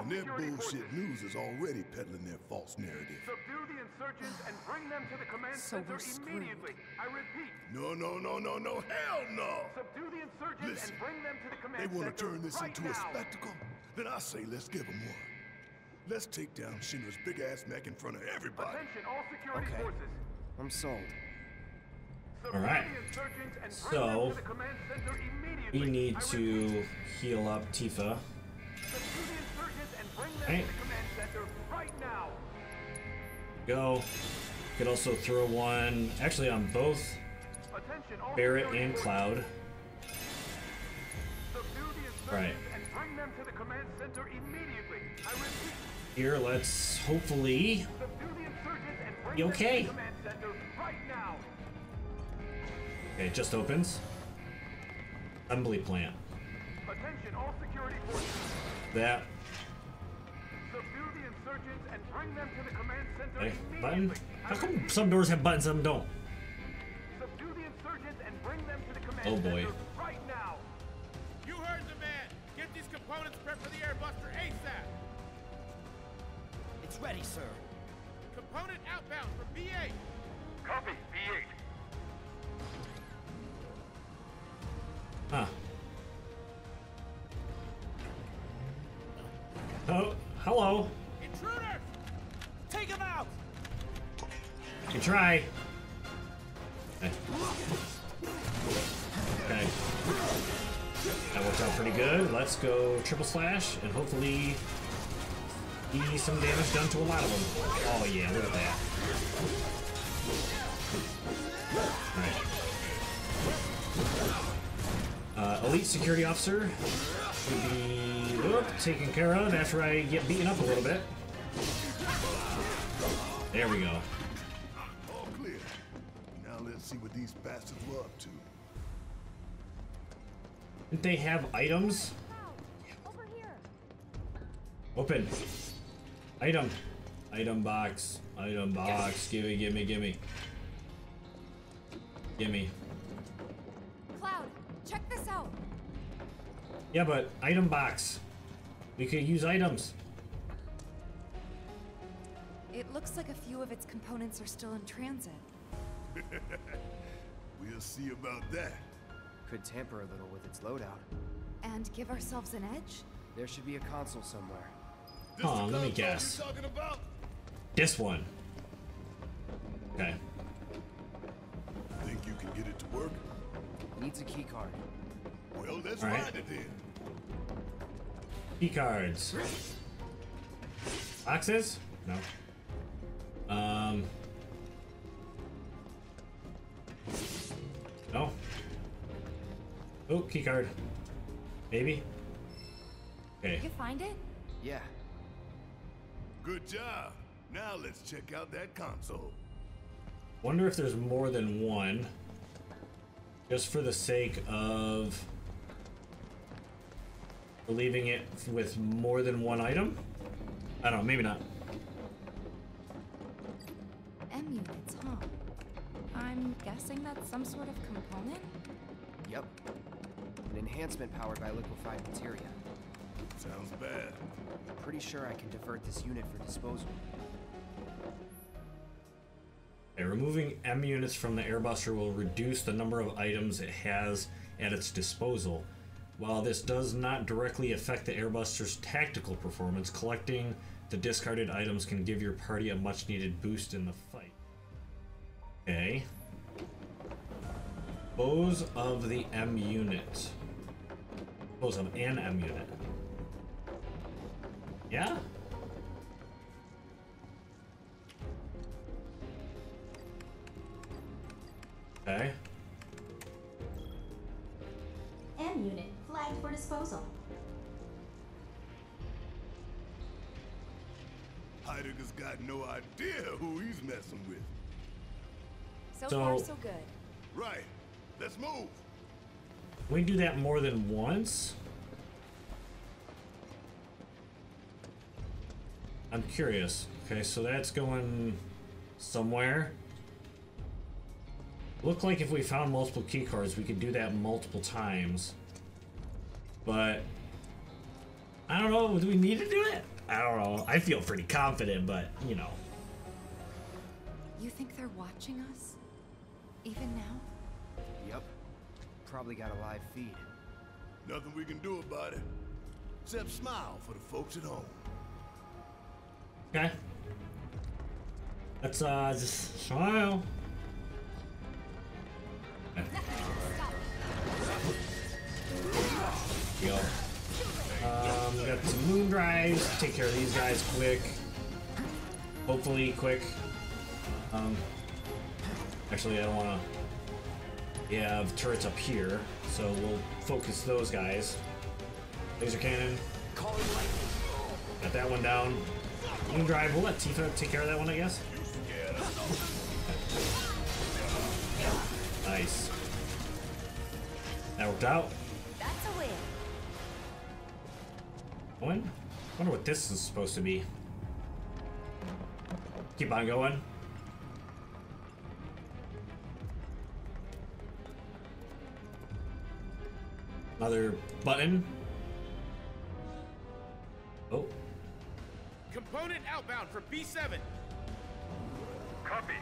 [SPEAKER 2] and their bullshit news is already peddling their false narrative.
[SPEAKER 9] Subdue the insurgents and bring them to the command
[SPEAKER 4] So
[SPEAKER 9] center
[SPEAKER 4] we're screwed.
[SPEAKER 9] immediately. I repeat,
[SPEAKER 2] No, no, no, no, no, hell no!
[SPEAKER 9] subdue the insurgents
[SPEAKER 2] Listen,
[SPEAKER 9] and bring them to the command center.
[SPEAKER 2] They want to turn this
[SPEAKER 9] right
[SPEAKER 2] into a spectacle? Then I say let's give them one. Let's take down Shinra's big ass mech in front of everybody.
[SPEAKER 9] Attention, all security
[SPEAKER 5] Okay.
[SPEAKER 9] forces.
[SPEAKER 5] I'm sold.
[SPEAKER 1] Alright.
[SPEAKER 9] the insurgents and bring
[SPEAKER 1] So,
[SPEAKER 9] them to the command center immediately.
[SPEAKER 1] We need to heal up Tifa.
[SPEAKER 9] subdue the insurgents and bring them
[SPEAKER 1] Right.
[SPEAKER 9] to the command center right.
[SPEAKER 1] Go. Could also throw one, actually on both
[SPEAKER 9] Attention, all
[SPEAKER 1] Barret
[SPEAKER 9] security
[SPEAKER 1] and
[SPEAKER 9] forces.
[SPEAKER 1] Cloud.
[SPEAKER 9] Subdue the insurgents
[SPEAKER 1] Right. Here, let's hopefully.
[SPEAKER 9] subdue the insurgents and bring
[SPEAKER 1] You
[SPEAKER 9] them
[SPEAKER 1] okay?
[SPEAKER 9] to the command center right now.
[SPEAKER 1] Okay, it just opens. Assembly plant.
[SPEAKER 9] Attention, all security forces.
[SPEAKER 1] That.
[SPEAKER 9] Subdue the insurgents and bring them to the command center
[SPEAKER 1] Okay, button. How come some doors have buttons, some don't?
[SPEAKER 9] Subdue the
[SPEAKER 11] ready, sir.
[SPEAKER 8] Component outbound from B8.
[SPEAKER 9] Copy, B8.
[SPEAKER 1] Huh. Oh, hello.
[SPEAKER 8] Intruder!
[SPEAKER 11] Take him out!
[SPEAKER 1] You can try. Okay. Okay. That worked out pretty good. Let's go triple slash and hopefully see some damage done to a lot of them. Oh yeah, look at that. Alright. Uh, elite security officer should be oop, taken care of after I get beaten up a little bit. There we go.
[SPEAKER 2] All clear. Now let's see what these bastards were up to.
[SPEAKER 1] Didn't they have items?
[SPEAKER 10] Over here.
[SPEAKER 1] Open. Item. Item box. Item box. Gimme, gimme, gimme. Gimme.
[SPEAKER 4] Cloud, check this out.
[SPEAKER 1] Yeah, but item box. We could use items.
[SPEAKER 4] It looks like a few of its components are still in transit.
[SPEAKER 2] We'll see about that.
[SPEAKER 5] Could tamper a little with its loadout.
[SPEAKER 4] And give ourselves an edge?
[SPEAKER 5] There should be a console somewhere.
[SPEAKER 2] This
[SPEAKER 1] Oh, let me guess.
[SPEAKER 2] you talking about?
[SPEAKER 1] This one. Okay.
[SPEAKER 2] Think you can get it to work?
[SPEAKER 5] Needs a keycard.
[SPEAKER 2] Well, let's
[SPEAKER 1] All right.
[SPEAKER 2] find it then.
[SPEAKER 1] Key cards. Boxes? No. Um. No. Oh, key card. Maybe. Okay.
[SPEAKER 4] You find it?
[SPEAKER 5] Yeah.
[SPEAKER 2] Good job. Now let's check out that console.
[SPEAKER 1] Wonder if there's more than one. Just for the sake of leaving it with more than one item? I don't know, maybe not.
[SPEAKER 4] M huh? I'm guessing that's some sort of component?
[SPEAKER 5] Yep. An enhancement powered by liquefied materia.
[SPEAKER 2] Sounds bad.
[SPEAKER 5] Pretty sure I can divert this unit for disposal.
[SPEAKER 1] Okay, removing M units from the airbuster will reduce the number of items it has at its disposal. While this does not directly affect the airbuster's tactical performance, collecting the discarded items can give your party a much needed boost in the fight. Okay. Bows of the M unit. Bows of an M unit. Yeah? Okay.
[SPEAKER 6] M unit flagged for disposal.
[SPEAKER 2] Heidegger's got no idea who he's messing with.
[SPEAKER 4] So,
[SPEAKER 1] So-
[SPEAKER 4] far, so good.
[SPEAKER 2] Right. Let's move.
[SPEAKER 1] We do that more than once? I'm curious. Okay, so that's going somewhere. Look like if we found multiple key cards, we could do that multiple times. But I don't know. Do we need to do it? I don't know. I feel pretty confident, but you know.
[SPEAKER 4] You think they're watching us? Even now?
[SPEAKER 5] Yep. Probably got a live feed.
[SPEAKER 2] Nothing we can do about it. Except smile for the folks at home.
[SPEAKER 1] Okay. Let's uh just smile. Okay. We. Um, we got some Mono Drives. Take care of these guys quick. Hopefully quick. Um, actually, I don't want to. We have turrets up here, so we'll focus those guys. Laser cannon. Got that one down. Mono Drive. We'll let Tifa take care of that one, I guess. Nice. That worked out.
[SPEAKER 10] That's a win.
[SPEAKER 1] One. Wonder what this is supposed to be. Keep on going. Another button.
[SPEAKER 9] Component for B7.
[SPEAKER 12] Copy.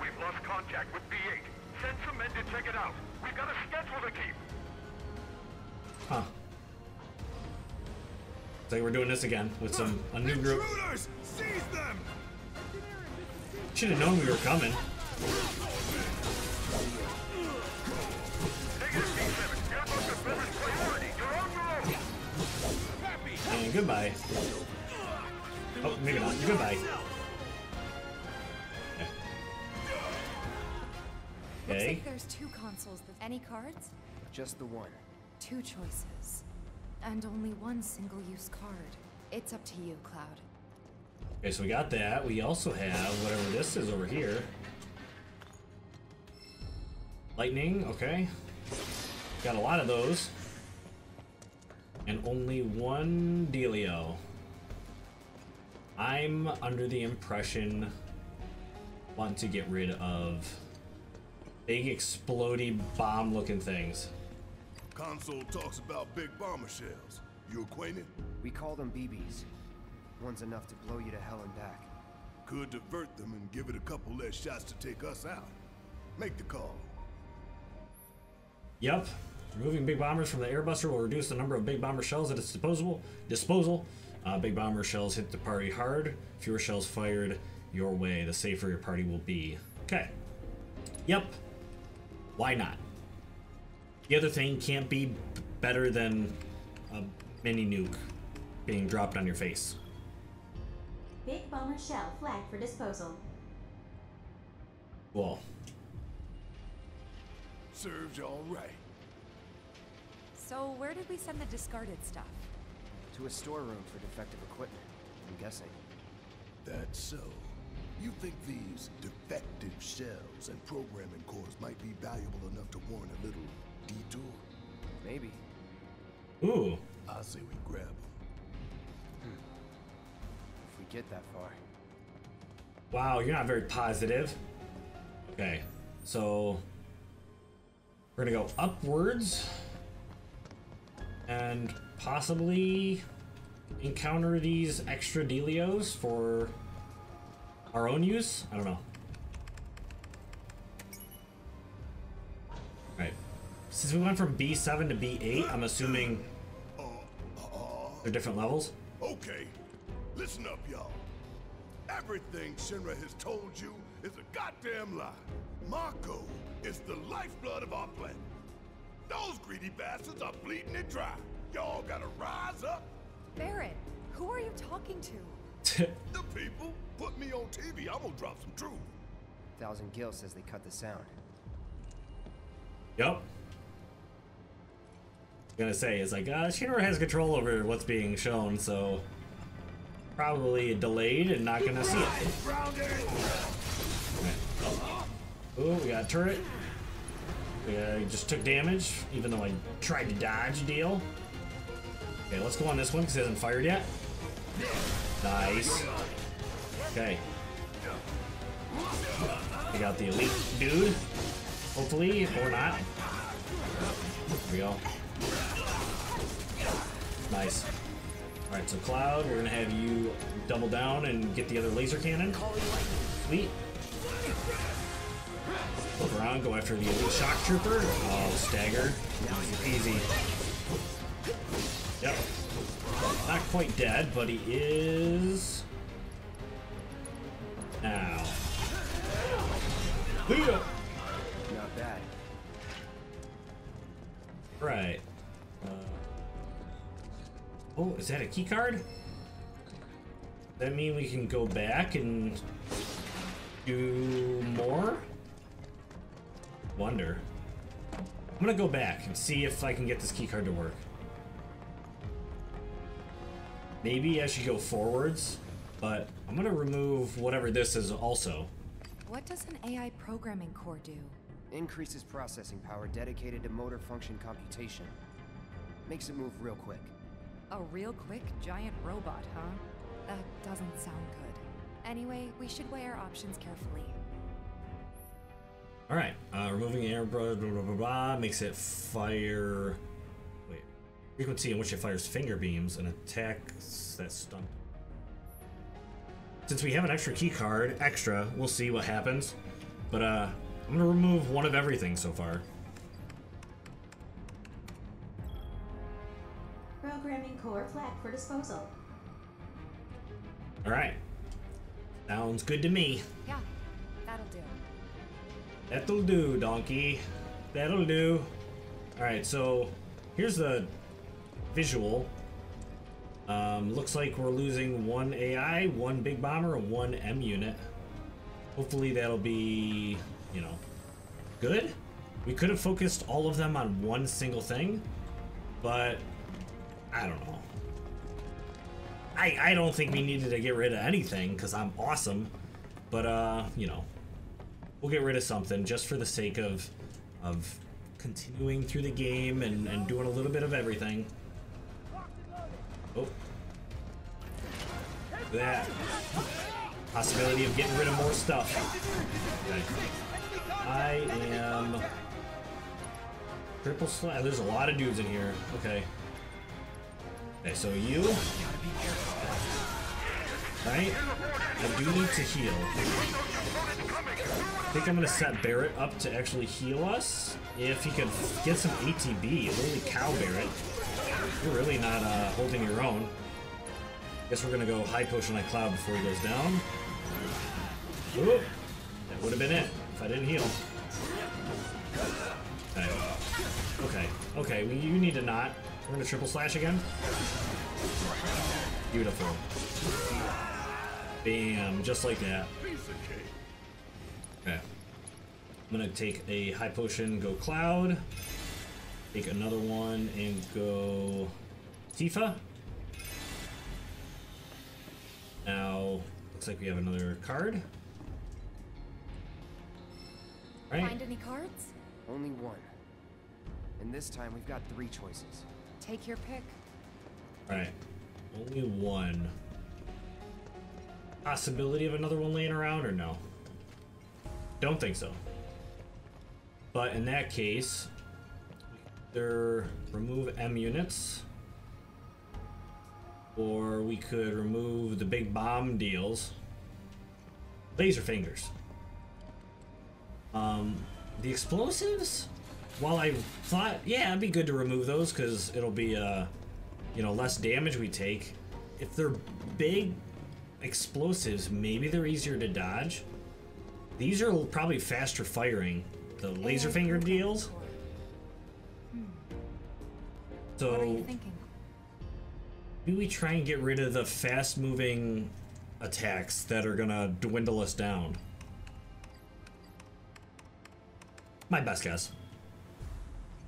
[SPEAKER 12] We've lost contact with B8. Send some men to check it out. We've got a schedule to keep.
[SPEAKER 1] huh. Looks like we're doing this again with some a new group.
[SPEAKER 2] Intruders! Seize them!
[SPEAKER 1] Should have known we were coming.
[SPEAKER 12] Negative
[SPEAKER 1] uh, B7. Maybe not. Goodbye. Okay.
[SPEAKER 4] Looks
[SPEAKER 1] Okay.
[SPEAKER 4] like there's two consoles. With any cards?
[SPEAKER 5] Just the one.
[SPEAKER 4] Two choices. And only one single-use card. It's up to you, Cloud.
[SPEAKER 1] Okay, so we got that. We also have whatever this is over here. Lightning, okay. Got a lot of those. And only one dealio. I'm under the impression want to get rid of big explody bomb looking things.
[SPEAKER 2] Console talks about big bomber shells. You acquainted?
[SPEAKER 5] We call them BBs. One's enough to blow you to hell and back.
[SPEAKER 2] Could divert them and give it a couple less shots to take us out. Make the call.
[SPEAKER 1] Yep. Removing big bombers from the airbuster will reduce the number of big bomber shells at its disposable disposal. Uh, big bomber shells hit the party hard. Fewer shells fired your way, the safer your party will be. Okay. Yep. Why not? The other thing can't be better than a mini nuke being dropped on your face.
[SPEAKER 6] Big bomber shell flagged for disposal.
[SPEAKER 2] Well. Served all right.
[SPEAKER 4] So, where did we send the discarded stuff?
[SPEAKER 5] To a storeroom for defective equipment, I'm guessing.
[SPEAKER 2] That's so. You think these defective shells and programming cores might be valuable enough to warrant a little detour?
[SPEAKER 5] Maybe.
[SPEAKER 1] Ooh.
[SPEAKER 2] I say we grab them. Hmm.
[SPEAKER 5] If we get that far.
[SPEAKER 1] Wow, you're not very positive. Okay, so we're gonna go upwards and possibly encounter these extra delios for our own use. I don't know. Right. Since we went from B7 to B8, I'm assuming they're different levels.
[SPEAKER 2] Okay, listen up, y'all. Everything Shinra has told you is a goddamn lie. Mako is the lifeblood of our planet. Those greedy bastards are bleeding it dry. Y'all gotta rise up.
[SPEAKER 4] Barret, who are you talking to?
[SPEAKER 2] the people put me on TV. I'm gonna drop some truth.
[SPEAKER 5] Thousand Gil says they cut the sound.
[SPEAKER 1] Yep. Gonna say is like uh, Shinra has control over what's being shown, so probably delayed and not gonna see it. Oh, we got a turret. We uh, just took damage, even though I tried to dodge deal. Okay, let's go on this one because it hasn't fired yet. Nice. Okay. We got the elite dude. Hopefully, or not. There we go. Nice. Alright, so Cloud, we're gonna have you double down and get the other laser cannon. Sweet. Look around, go after the elite shock trooper. Oh, stagger. Easy. Yep. Not quite dead, but he is. Now. Yeah.
[SPEAKER 5] Not bad.
[SPEAKER 1] Right. Uh, oh, is that a key card? That mean we can go back and do more? Wonder. I'm gonna go back and see if I can get this key card to work. Maybe I should go forwards, but I'm gonna remove whatever this is also.
[SPEAKER 4] What does an AI programming core do?
[SPEAKER 5] Increases processing power dedicated to motor function computation. Makes it move real quick.
[SPEAKER 4] A real quick giant robot, huh? That doesn't sound good. Anyway, we should weigh our options carefully.
[SPEAKER 1] All right, uh, removing air, blah, blah, blah, blah, blah, makes it fire. Wait, frequency in which it fires finger beams and attacks that stun. Since we have an extra key card, extra, we'll see what happens. But uh, I'm gonna remove one of everything so far.
[SPEAKER 6] Programming core flagged for disposal.
[SPEAKER 1] All right, sounds good to me.
[SPEAKER 4] Yeah, that'll do.
[SPEAKER 1] That'll do, donkey. That'll do. Alright, so here's the visual. Um, looks like we're losing one AI, one big bomber, and one M unit. Hopefully that'll be, you know, good. We could have focused all of them on one single thing, but I don't know. I, I don't think we needed to get rid of anything because I'm awesome. But, uh, you know, we'll get rid of something just for the sake of of continuing through the game and, and doing a little bit of everything. Oh. That. Possibility of getting rid of more stuff. Okay. I am... Triple slash. Oh, there's a lot of dudes in here. Okay. Okay, so you. Right? I do need to heal. I think I'm gonna set Barret up to actually heal us. If he could get some ATB. Holy cow, Barret. You're really not uh, holding your own. Guess we're gonna go high potion like Cloud before he goes down. Ooh, that would have been it if I didn't heal. Okay. Okay. Okay. We, you need to not. We're gonna triple slash again. Beautiful. Bam, just like that. Okay. I'm gonna take a high potion, go Cloud. Take another one and go Tifa. Now, looks like we have another card. Right.
[SPEAKER 4] Find any cards?
[SPEAKER 5] Only one. And this time we've got three choices.
[SPEAKER 4] Take your pick.
[SPEAKER 1] Alright. Only one. Possibility of another one laying around or no? Don't think so. But in that case, either remove M units, or we could remove the big bomb deals. Laser fingers. Um, the explosives, while I thought, yeah, it'd be good to remove those because it'll be, uh, you know, less damage we take. If they're big explosives, maybe they're easier to dodge. These are probably faster firing. The laser finger deals. So,
[SPEAKER 4] What are you thinking?
[SPEAKER 1] maybe we try and get rid of the fast moving attacks that are gonna dwindle us down. My best guess.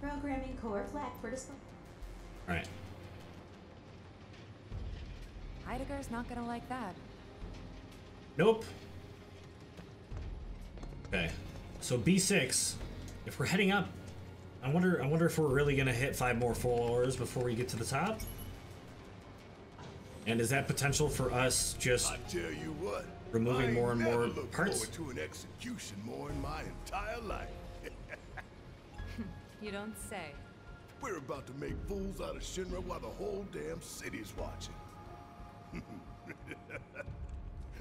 [SPEAKER 6] Programming core flag for display.
[SPEAKER 1] Alright.
[SPEAKER 4] Heidegger's not gonna like that.
[SPEAKER 1] Nope. Okay. So B6, if we're heading up, I wonder I wonder if we're really gonna hit five more floors before we get to the top? And is that potential for us just
[SPEAKER 2] I tell you what.
[SPEAKER 1] removing
[SPEAKER 2] I
[SPEAKER 1] more and more
[SPEAKER 2] never looked
[SPEAKER 1] parts?
[SPEAKER 2] to an execution more in my entire life.
[SPEAKER 4] You don't say.
[SPEAKER 2] We're about to make fools out of Shinra while the whole damn city's watching.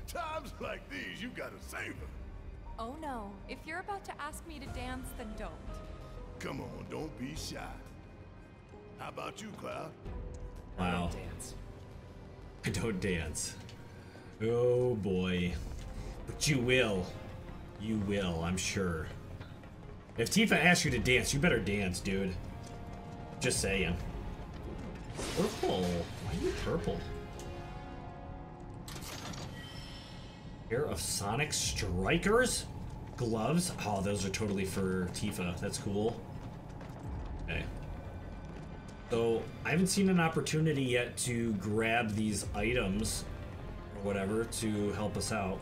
[SPEAKER 2] Times like these, you gotta save them.
[SPEAKER 4] Oh no. If you're about to ask me to dance, then don't.
[SPEAKER 2] Come on, don't be shy. How about you, Cloud?
[SPEAKER 1] Wow.
[SPEAKER 5] Dance.
[SPEAKER 1] I don't dance. Oh boy. But you will. You will, I'm sure. If Tifa asks you to dance, you better dance, dude. Just saying. Purple. Why are you purple? Pair of Sonic Strikers? Gloves? Oh, those are totally for Tifa. That's cool. Okay. So, I haven't seen an opportunity yet to grab these items or whatever to help us out.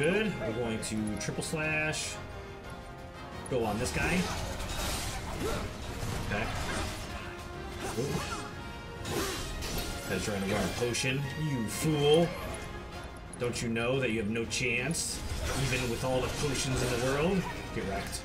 [SPEAKER 1] Good. We're going to triple slash. Go on this guy. Okay. Guy's trying to run a potion. You fool. Don't you know that you have no chance? Even with all the potions in the world? Get wrecked.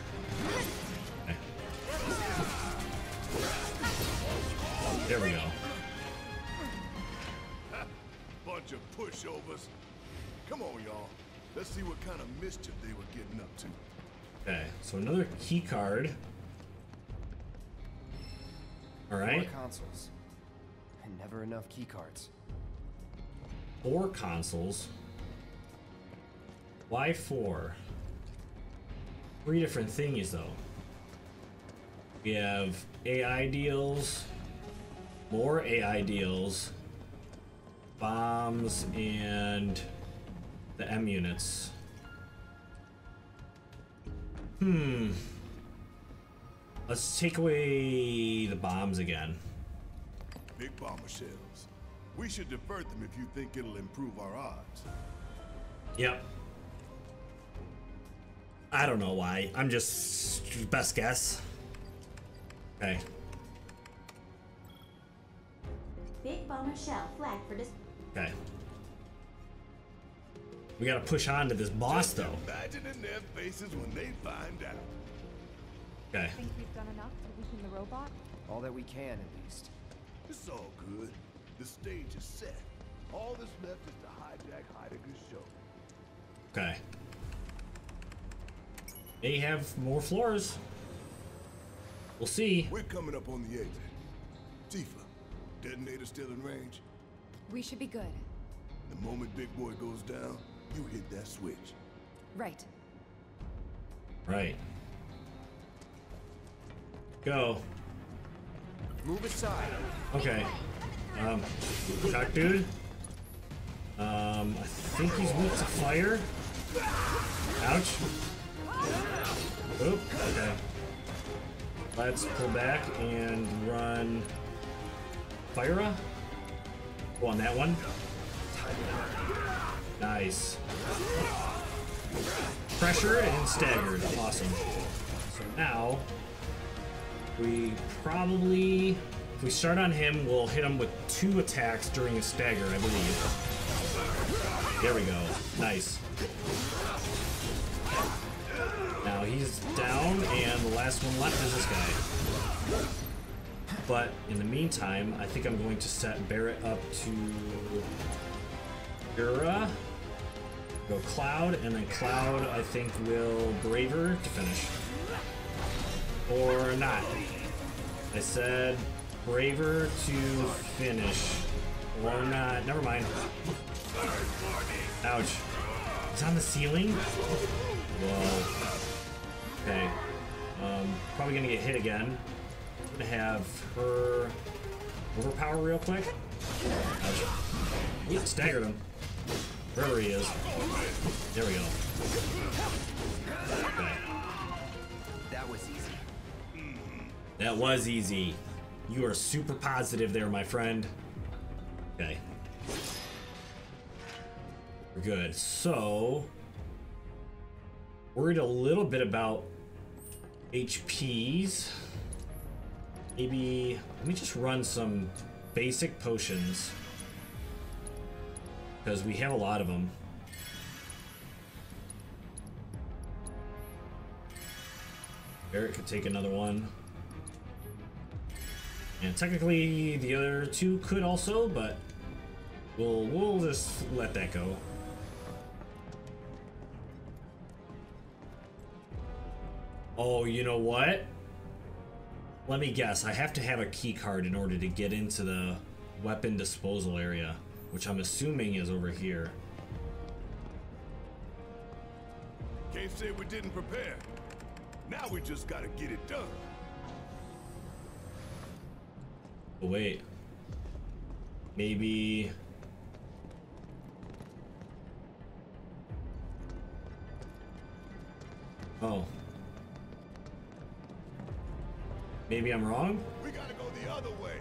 [SPEAKER 2] Let's see what kind of mischief they were getting up to.
[SPEAKER 1] Okay, so another key card. All right,
[SPEAKER 5] Four consoles. And never enough key cards.
[SPEAKER 1] four consoles. Why four? Three different thingies though. We have AI deals, more AI deals, bombs, and the M units. Hmm. Let's take away the bombs again.
[SPEAKER 2] Big bomber shells. We should divert them if you think it'll improve our odds.
[SPEAKER 1] Yep. I don't know why. I'm just best guess. Okay.
[SPEAKER 6] Big bomber shell flag for dis-
[SPEAKER 1] Okay. We gotta push on to this boss
[SPEAKER 2] Just
[SPEAKER 1] though.
[SPEAKER 2] Imagine in their faces when they find out.
[SPEAKER 1] Okay.
[SPEAKER 4] Think we've done enough to weaken the robot?
[SPEAKER 5] All that we can, at least.
[SPEAKER 2] It's all good. The stage is set. All that's left is to hijack Heidegger's show.
[SPEAKER 1] Okay. They have more floors. We'll see.
[SPEAKER 2] We're coming up on the exit. Tifa, detonator still in range?
[SPEAKER 4] We should be good.
[SPEAKER 2] The moment Big Boy goes down, you hit that switch.
[SPEAKER 4] Right.
[SPEAKER 1] Right. Go.
[SPEAKER 5] Move aside.
[SPEAKER 1] Okay. Um, shock dude. Um, I think he's weak to fire. Ouch. Oop. Okay. Let's pull back and run. Fira. Go on that one. Nice. Pressure and staggered. Awesome. So now we probably, if we start on him, we'll hit him with two attacks during a stagger, I believe. There we go. Nice. Now he's down, and the last one left is this guy. But in the meantime, I think I'm going to set Barret up to Cura. Go Cloud, and then Cloud, I think, will Braver to finish. Or not. I said Braver to finish. Or not. Never mind. Ouch. It's on the ceiling? Whoa. Okay. Um, probably gonna get hit again. I'm gonna have her overpower real quick. Ouch. Staggered him. Wherever he is. There we go. Okay.
[SPEAKER 5] That was easy.
[SPEAKER 1] That was easy. You are super positive there, my friend. Okay. We're good. So, worried a little bit about HPs. Maybe, let me just run some basic potions. Because we have a lot of them. Barret could take another one. And technically, the other two could also, but we'll we'll just let that go. Oh, you know what? Let me guess. I have to have a key card in order to get into the weapon disposal area, which I'm assuming is over here.
[SPEAKER 2] Can't say we didn't prepare. Now we just gotta get it done.
[SPEAKER 1] Oh, wait. Maybe. Oh. Maybe I'm wrong?
[SPEAKER 2] We gotta go the other way.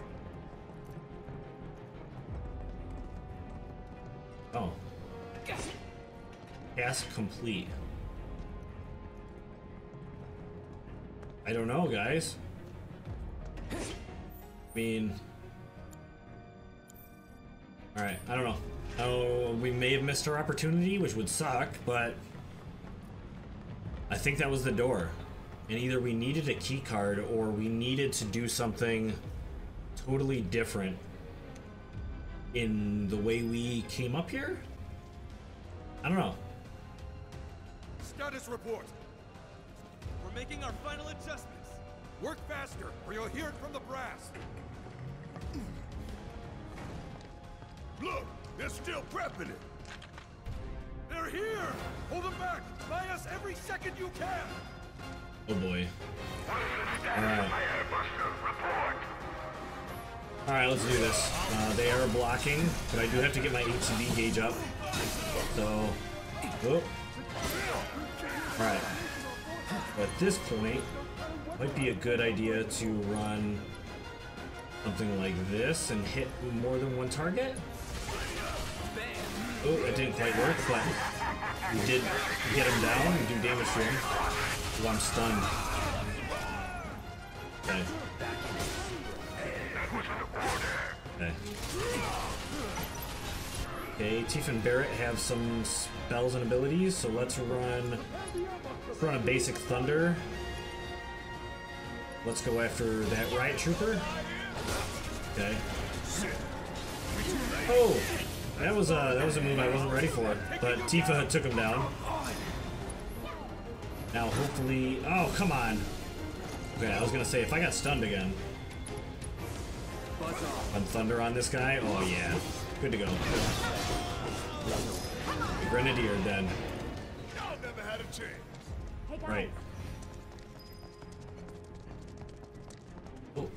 [SPEAKER 1] Oh. Task complete. I don't know, guys. I mean... Alright, I don't know. Oh, we may have missed our opportunity, which would suck, but... I think that was the door. And either we needed a key card or we needed to do something totally different in the way we came up here? I don't know.
[SPEAKER 9] Status report. We're making our final adjustments. Work faster, or you'll hear it from the brass.
[SPEAKER 2] Look, they're still prepping it.
[SPEAKER 9] They're here! Hold them back! Buy us every second you can!
[SPEAKER 1] Oh boy. Ah, Alright. Alright, let's do this. Uh, they are blocking, but I do have to get my ATB gauge up. So, oh. Alright. At this point, might be a good idea to run something like this and hit more than one target. Oh, that didn't quite work, but we did get him down and do damage to him. Oh, I'm stunned. Okay. Okay. Okay, Tifa and Barret have some spells and abilities, so let's run run a basic thunder. Let's go after that riot trooper. Okay. Oh, that was a that was a move I wasn't ready for, but Tifa took him down. Now hopefully, oh come on. Okay, I was gonna say if I got stunned again. On thunder on this guy, oh yeah, good to go. The Grenadier then.
[SPEAKER 2] Y'all never had a chance.
[SPEAKER 1] Right. Oh.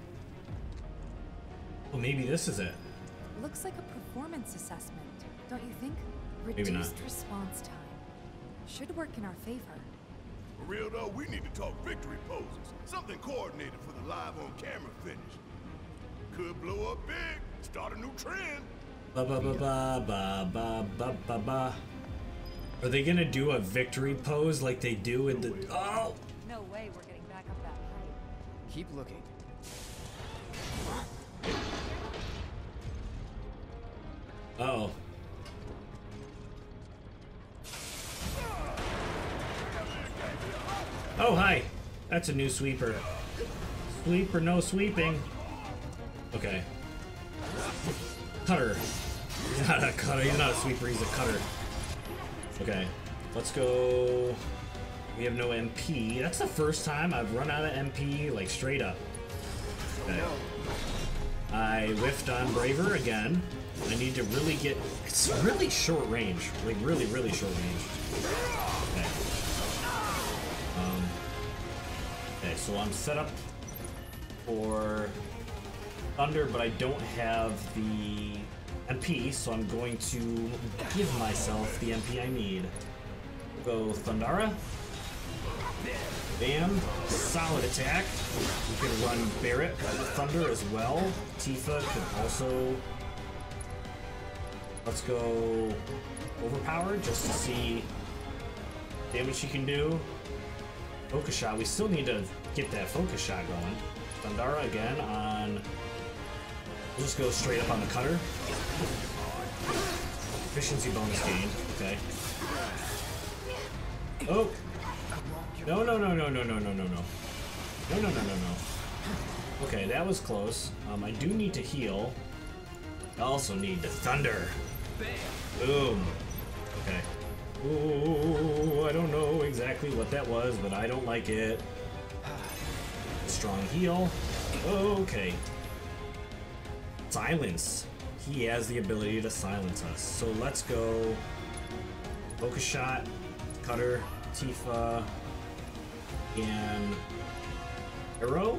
[SPEAKER 1] Well, maybe this is it.
[SPEAKER 4] Looks like a performance assessment, don't you think?
[SPEAKER 1] Maybe
[SPEAKER 4] Reduced
[SPEAKER 1] not.
[SPEAKER 4] response time. Should work in our favor.
[SPEAKER 2] For real though, we need to talk victory poses. Something coordinated for the live on camera finish. Could blow up big, start a new trend.
[SPEAKER 1] Ba ba ba ba ba ba ba ba ba. Are they gonna do a victory pose like they do in the? Oh,
[SPEAKER 4] No way we're getting back up that height.
[SPEAKER 5] Keep looking.
[SPEAKER 1] uh oh. Oh hi, that's a new sweeper. Sweep or no sweeping? Okay. Cutter. He's not a cutter. He's not a sweeper. He's a cutter. Okay. Let's go. We have no MP. That's the first time I've run out of MP, like straight up. Okay. I whiffed on Braver again. I need to really get. It's really short range. Like, really, really short range. Okay. Um. Okay, so I'm set up for Thunder, but I don't have the MP, so I'm going to give myself the MP I need. We'll go Thundara. Bam. Solid attack. We can run Barret Thunder as well. Tifa could also... Let's go Overpowered just to see damage she can do. Focus shot. We still need to get that focus shot going. Thundara again on... Just go straight up on the cutter. Efficiency bonus gained. Okay. Oh! No, no, no, no, no, no, no, no, no. No, no, no, no, no. Okay, that was close. Um, I do need to heal. I also need the thunder. Boom. Okay. Ooh, I don't know exactly what that was, but I don't like it. Strong heal. Okay. Silence. He has the ability to silence us. So let's go. Focus shot, cutter, Tifa, and arrow.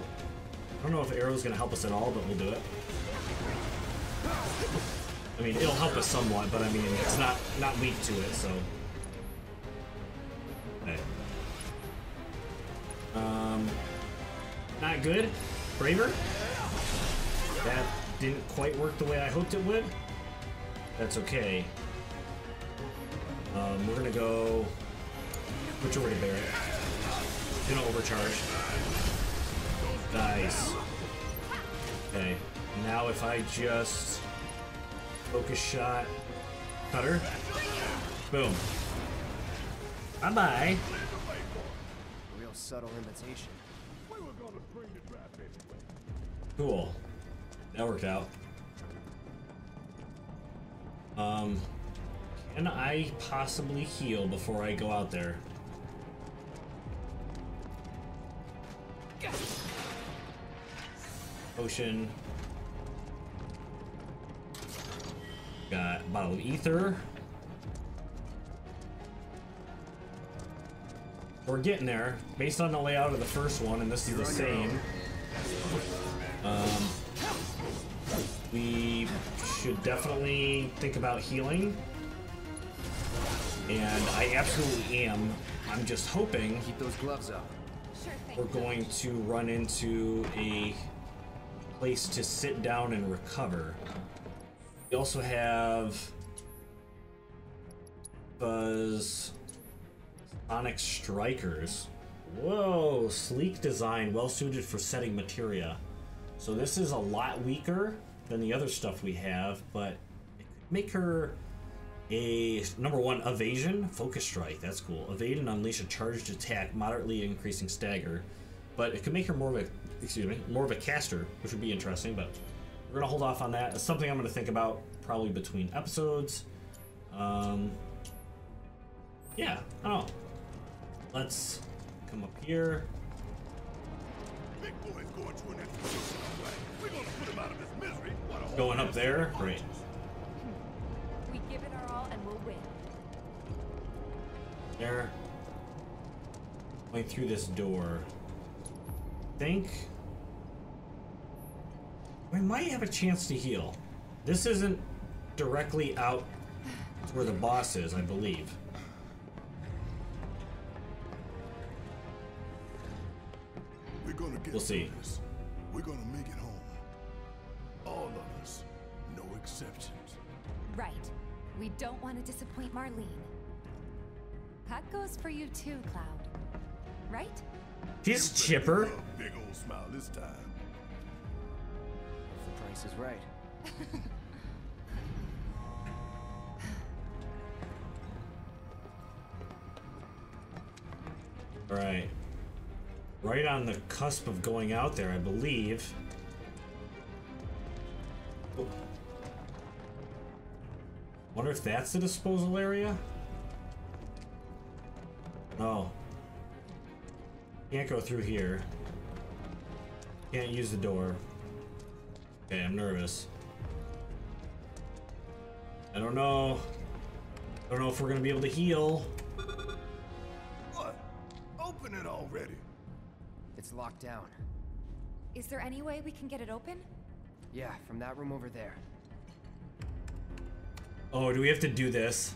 [SPEAKER 1] I don't know if arrow's gonna help us at all, but we'll do it. I mean, it'll help us somewhat, but I mean, it's not not weak to it, so. Okay. Um, not good. Braver. That didn't quite work the way I hoped it would. That's okay. Um, we're gonna go majority Barret. Gonna overcharge. Nice. Okay. Now if I just focus shot cutter. Boom. Bye bye.
[SPEAKER 5] Real subtle invitation.
[SPEAKER 1] Cool. That worked out. Um, can I possibly heal before I go out there? Potion. Got a bottle of ether. We're getting there. Based on the layout of the first one, and this is the same. Um, we should definitely think about healing. And I absolutely am. I'm just hoping
[SPEAKER 5] Keep those gloves up.
[SPEAKER 1] We're going to run into a place to sit down and recover. We also have Buzz Sonic Strikers. Whoa, sleek design, well suited for setting materia. So this is a lot weaker than the other stuff we have, but make her a number one evasion focus strike. That's cool. Evade and unleash a charged attack, moderately increasing stagger. But it could make her more of a excuse me more of a caster, which would be interesting. But we're gonna hold off on that. It's something I'm gonna think about probably between episodes. Um, yeah, know. Let's come up here.
[SPEAKER 2] Big boy's going to an
[SPEAKER 1] Going up there, great.
[SPEAKER 4] We give it our all and we'll win.
[SPEAKER 1] There. Going through this door. Think. We might have a chance to heal. This isn't directly out to where the boss is, I believe.
[SPEAKER 2] We're gonna get
[SPEAKER 1] We'll see.
[SPEAKER 2] this. We're gonna make it
[SPEAKER 4] We don't want to disappoint Marlene. That goes for you too, Cloud. Right?
[SPEAKER 1] He's chipper.
[SPEAKER 2] Big old smile this time.
[SPEAKER 5] If the price is right.
[SPEAKER 1] Right. Right on the cusp of going out there, I believe. Wonder if that's the disposal area? No. Can't go through here. Can't use the door. Okay, I'm nervous. I don't know. I don't know if we're gonna be able to heal.
[SPEAKER 2] What? Open it already.
[SPEAKER 5] It's locked down.
[SPEAKER 4] Is there any way we can get it open?
[SPEAKER 5] Yeah, from that room over there.
[SPEAKER 1] Oh, do we have to do this?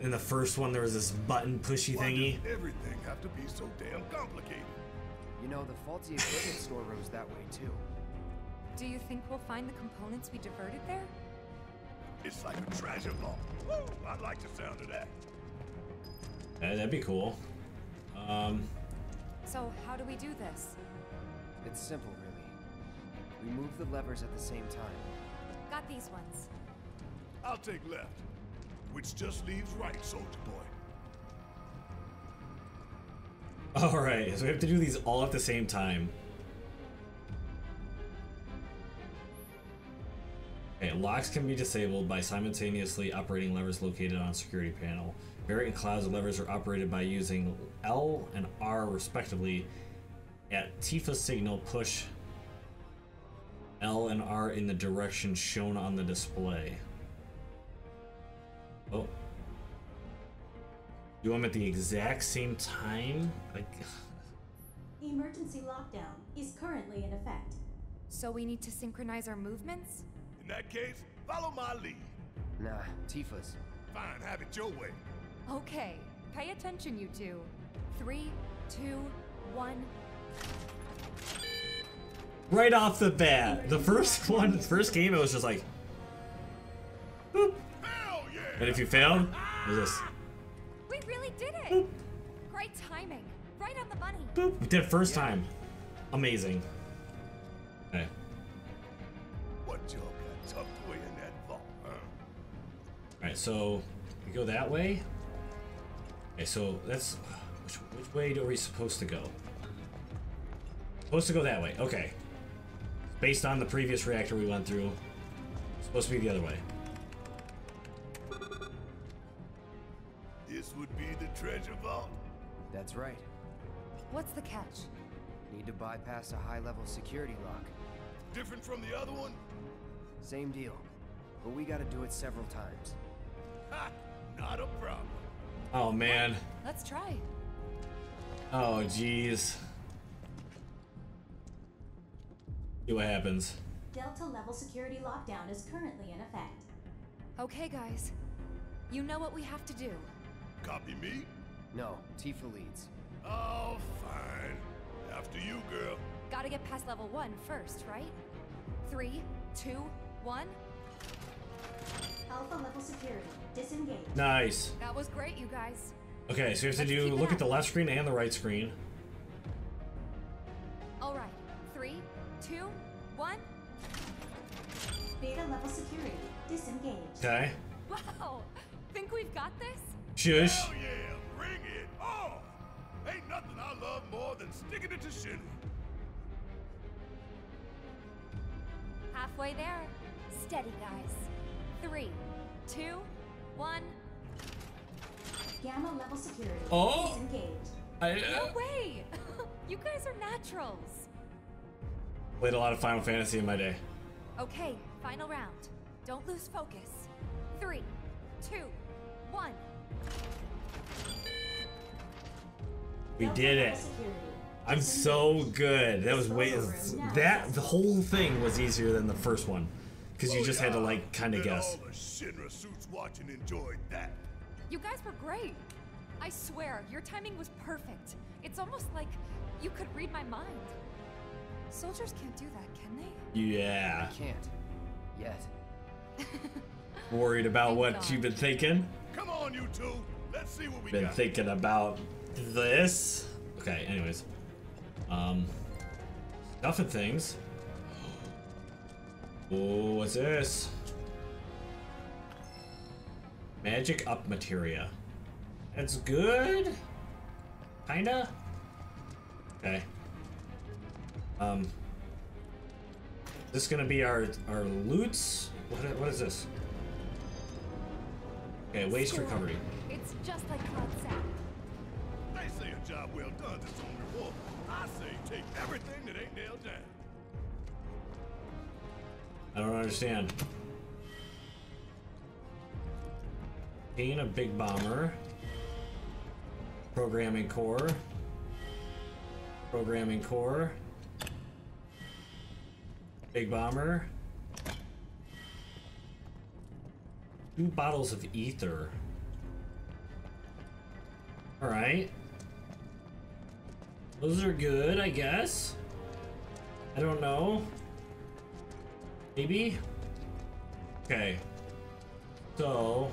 [SPEAKER 1] In the first one, there was this button pushy
[SPEAKER 2] Why
[SPEAKER 1] thingy.
[SPEAKER 2] does everything have to be so damn complicated?
[SPEAKER 5] You know, the faulty equipment storeroom's that way too.
[SPEAKER 4] Do you think we'll find the components we diverted there?
[SPEAKER 2] It's like a treasure vault. Woo! I like the sound of that.
[SPEAKER 1] Uh, that'd be cool. Um,
[SPEAKER 4] So, how do we do this?
[SPEAKER 5] It's simple, really. We move the levers at the same time.
[SPEAKER 4] Got these ones.
[SPEAKER 2] I'll take left, which just leaves right, soldier boy.
[SPEAKER 1] all right, so we have to do these all at the same time. Okay, locks can be disabled by simultaneously operating levers located on security panel. Variant clouds of levers are operated by using L and R respectively. At Tifa signal, push L and R in the direction shown on the display. Oh. Do them at the exact same time? Like,
[SPEAKER 6] Emergency lockdown is currently in effect.
[SPEAKER 4] So we need to synchronize our movements?
[SPEAKER 2] In that case, follow my lead.
[SPEAKER 5] Nah, Tifa's.
[SPEAKER 2] Fine, have it your way.
[SPEAKER 4] Okay, pay attention, you two. Three, two, one.
[SPEAKER 1] right off the bat, the first one, the first game, it was just like, boop.
[SPEAKER 2] Hell!
[SPEAKER 1] And if you failed, it was just,
[SPEAKER 4] We really did it! Great timing. Right on the money.
[SPEAKER 1] boop. We did it first time. Amazing. Okay.
[SPEAKER 2] What y'all got tucked away in that vault, huh?
[SPEAKER 1] Alright, so we go that way. Okay, so that's which which way are we supposed to go? Supposed to go that way. Okay. Based on the previous reactor we went through, supposed to be the other way.
[SPEAKER 2] This would be the treasure vault.
[SPEAKER 5] That's right.
[SPEAKER 4] What's the catch?
[SPEAKER 5] Need to bypass a high-level security lock.
[SPEAKER 2] Different from the other one?
[SPEAKER 5] Same deal. But we gotta do it several times.
[SPEAKER 2] Ha! Not a problem.
[SPEAKER 1] Oh man.
[SPEAKER 4] Let's try.
[SPEAKER 1] Oh, jeez. See what happens.
[SPEAKER 6] Delta level security lockdown is currently in effect.
[SPEAKER 4] Okay, guys. You know what we have to do.
[SPEAKER 2] Copy me?
[SPEAKER 5] No, Tifa leads.
[SPEAKER 2] Oh, fine. After you, girl.
[SPEAKER 4] Gotta get past level one first, right? Three, two, one.
[SPEAKER 6] Alpha level security disengage.
[SPEAKER 1] Nice.
[SPEAKER 4] That was great, you guys.
[SPEAKER 1] Okay, so you have to do look at the left screen and the right screen.
[SPEAKER 4] All right. Three, two, one.
[SPEAKER 6] Beta level security disengage.
[SPEAKER 1] Okay.
[SPEAKER 4] Wow. Think we've got this?
[SPEAKER 1] Shush.
[SPEAKER 2] Hell yeah, bring it on! Ain't nothing I love more than sticking it to Shinra.
[SPEAKER 4] Halfway there. Steady, guys. Three, two, one.
[SPEAKER 6] Gamma level security
[SPEAKER 1] Oh.
[SPEAKER 6] disengage.
[SPEAKER 1] I
[SPEAKER 4] No
[SPEAKER 1] uh,
[SPEAKER 4] way! you guys are naturals.
[SPEAKER 1] played a lot of Final Fantasy in my day.
[SPEAKER 4] Okay, final round. Don't lose focus. Three, two, one.
[SPEAKER 1] We did it. I'm so good. That was way that the whole thing was easier than the first one because you just had to like kind of guess.
[SPEAKER 2] all the Shinra suits watching enjoyed that.
[SPEAKER 4] You guys were great. I swear, your timing was perfect. It's almost like you could read my mind. Soldiers can't do that, can they?
[SPEAKER 1] Yeah.
[SPEAKER 5] Can't. Yet.
[SPEAKER 1] Worried about
[SPEAKER 4] Thank
[SPEAKER 1] what
[SPEAKER 4] God.
[SPEAKER 1] you've been thinking?
[SPEAKER 2] Come on, you two. Let's see what we
[SPEAKER 1] Been
[SPEAKER 2] got.
[SPEAKER 1] thinking about this? Okay. Anyways, um, stuff and things. Oh, what's this? Magic up materia. That's good. Kinda. Okay. Um. This gonna be our our loots. What what is this? Okay, waste
[SPEAKER 4] Score.
[SPEAKER 1] recovery.
[SPEAKER 4] It's just like Cloud said.
[SPEAKER 2] They say a job well done is its reward. I say take everything that ain't nailed down.
[SPEAKER 1] I don't understand. Gain a big bomber. Programming core. Programming core. Big bomber. Two bottles of ether. Alright. Those are good, I guess. I don't know. Maybe? Okay. So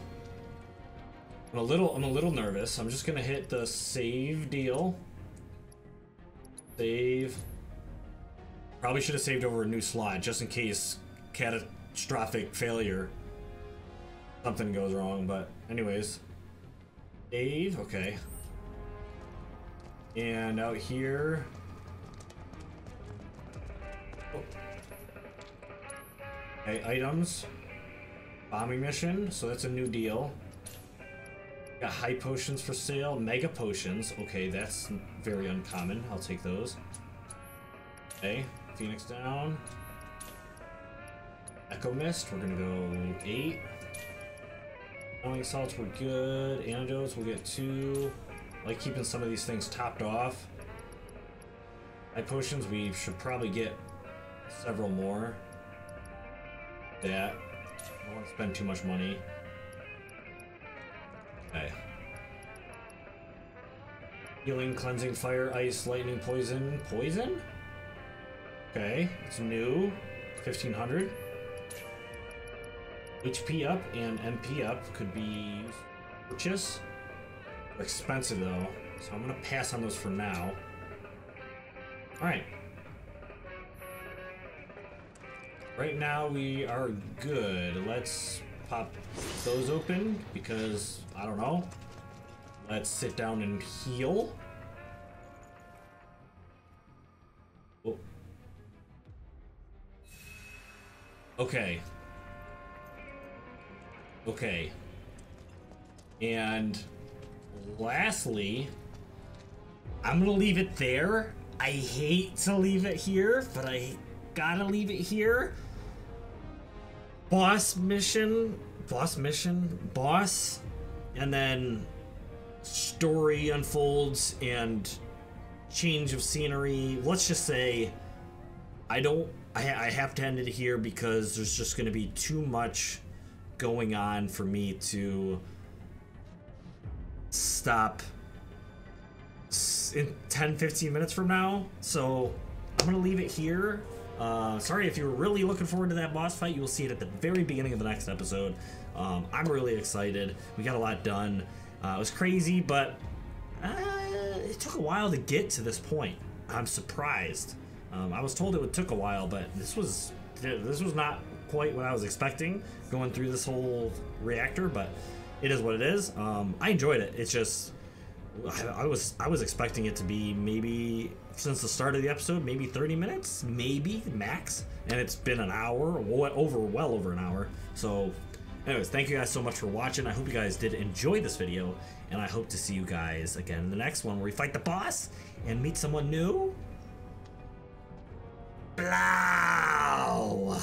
[SPEAKER 1] I'm a little I'm a little nervous. I'm just gonna hit the save deal. Save. Probably should have saved over a new slot just in case catastrophic failure something goes wrong, but anyways. Dave, okay. And out here... Oh. Okay, items. Bombing mission, so that's a new deal. Got high potions for sale. Mega potions, okay, that's very uncommon. I'll take those. Okay, Phoenix down. Echo Mist, we're gonna go 8. Annoying salts were good. Antidotes, we'll get two. I like keeping some of these things topped off. High potions, we should probably get several more. That. I don't want to spend too much money. Okay. Healing, cleansing, fire, ice, lightning, poison. Poison? Okay, it's new. 1500. HP up and MP up could be purchase. Expensive though, so I'm gonna pass on those for now. Alright. Right now we are good. Let's pop those open because I don't know. Let's sit down and heal. Oh. Okay. Okay. And lastly, I'm gonna leave it there. I hate to leave it here, but I gotta leave it here. Boss mission, boss mission, boss, and then story unfolds and change of scenery. Let's just say I don't. I, I have to end it here because there's just going to be too much going on for me to stop in 10 15 minutes from now. So i'm gonna leave it here. Uh, sorry if you're really looking forward to that boss fight. You will see it at the very beginning of the next episode. Um, i'm really excited. We got a lot done. Uh, it was crazy but uh, it took a while to get to this point. I'm surprised. Um, i was told it would took a while but this was this was not quite what i was expecting going through this whole reactor but it is what it is um, i enjoyed it it's just I, I was I was expecting it to be maybe since the start of the episode, maybe 30 minutes, maybe max, and it's been an hour, well, over well over an hour. So, anyways, thank you guys so much for watching. I hope you guys did enjoy this video, and I hope to see you guys again in the next one where we fight the boss and meet someone new. Blow.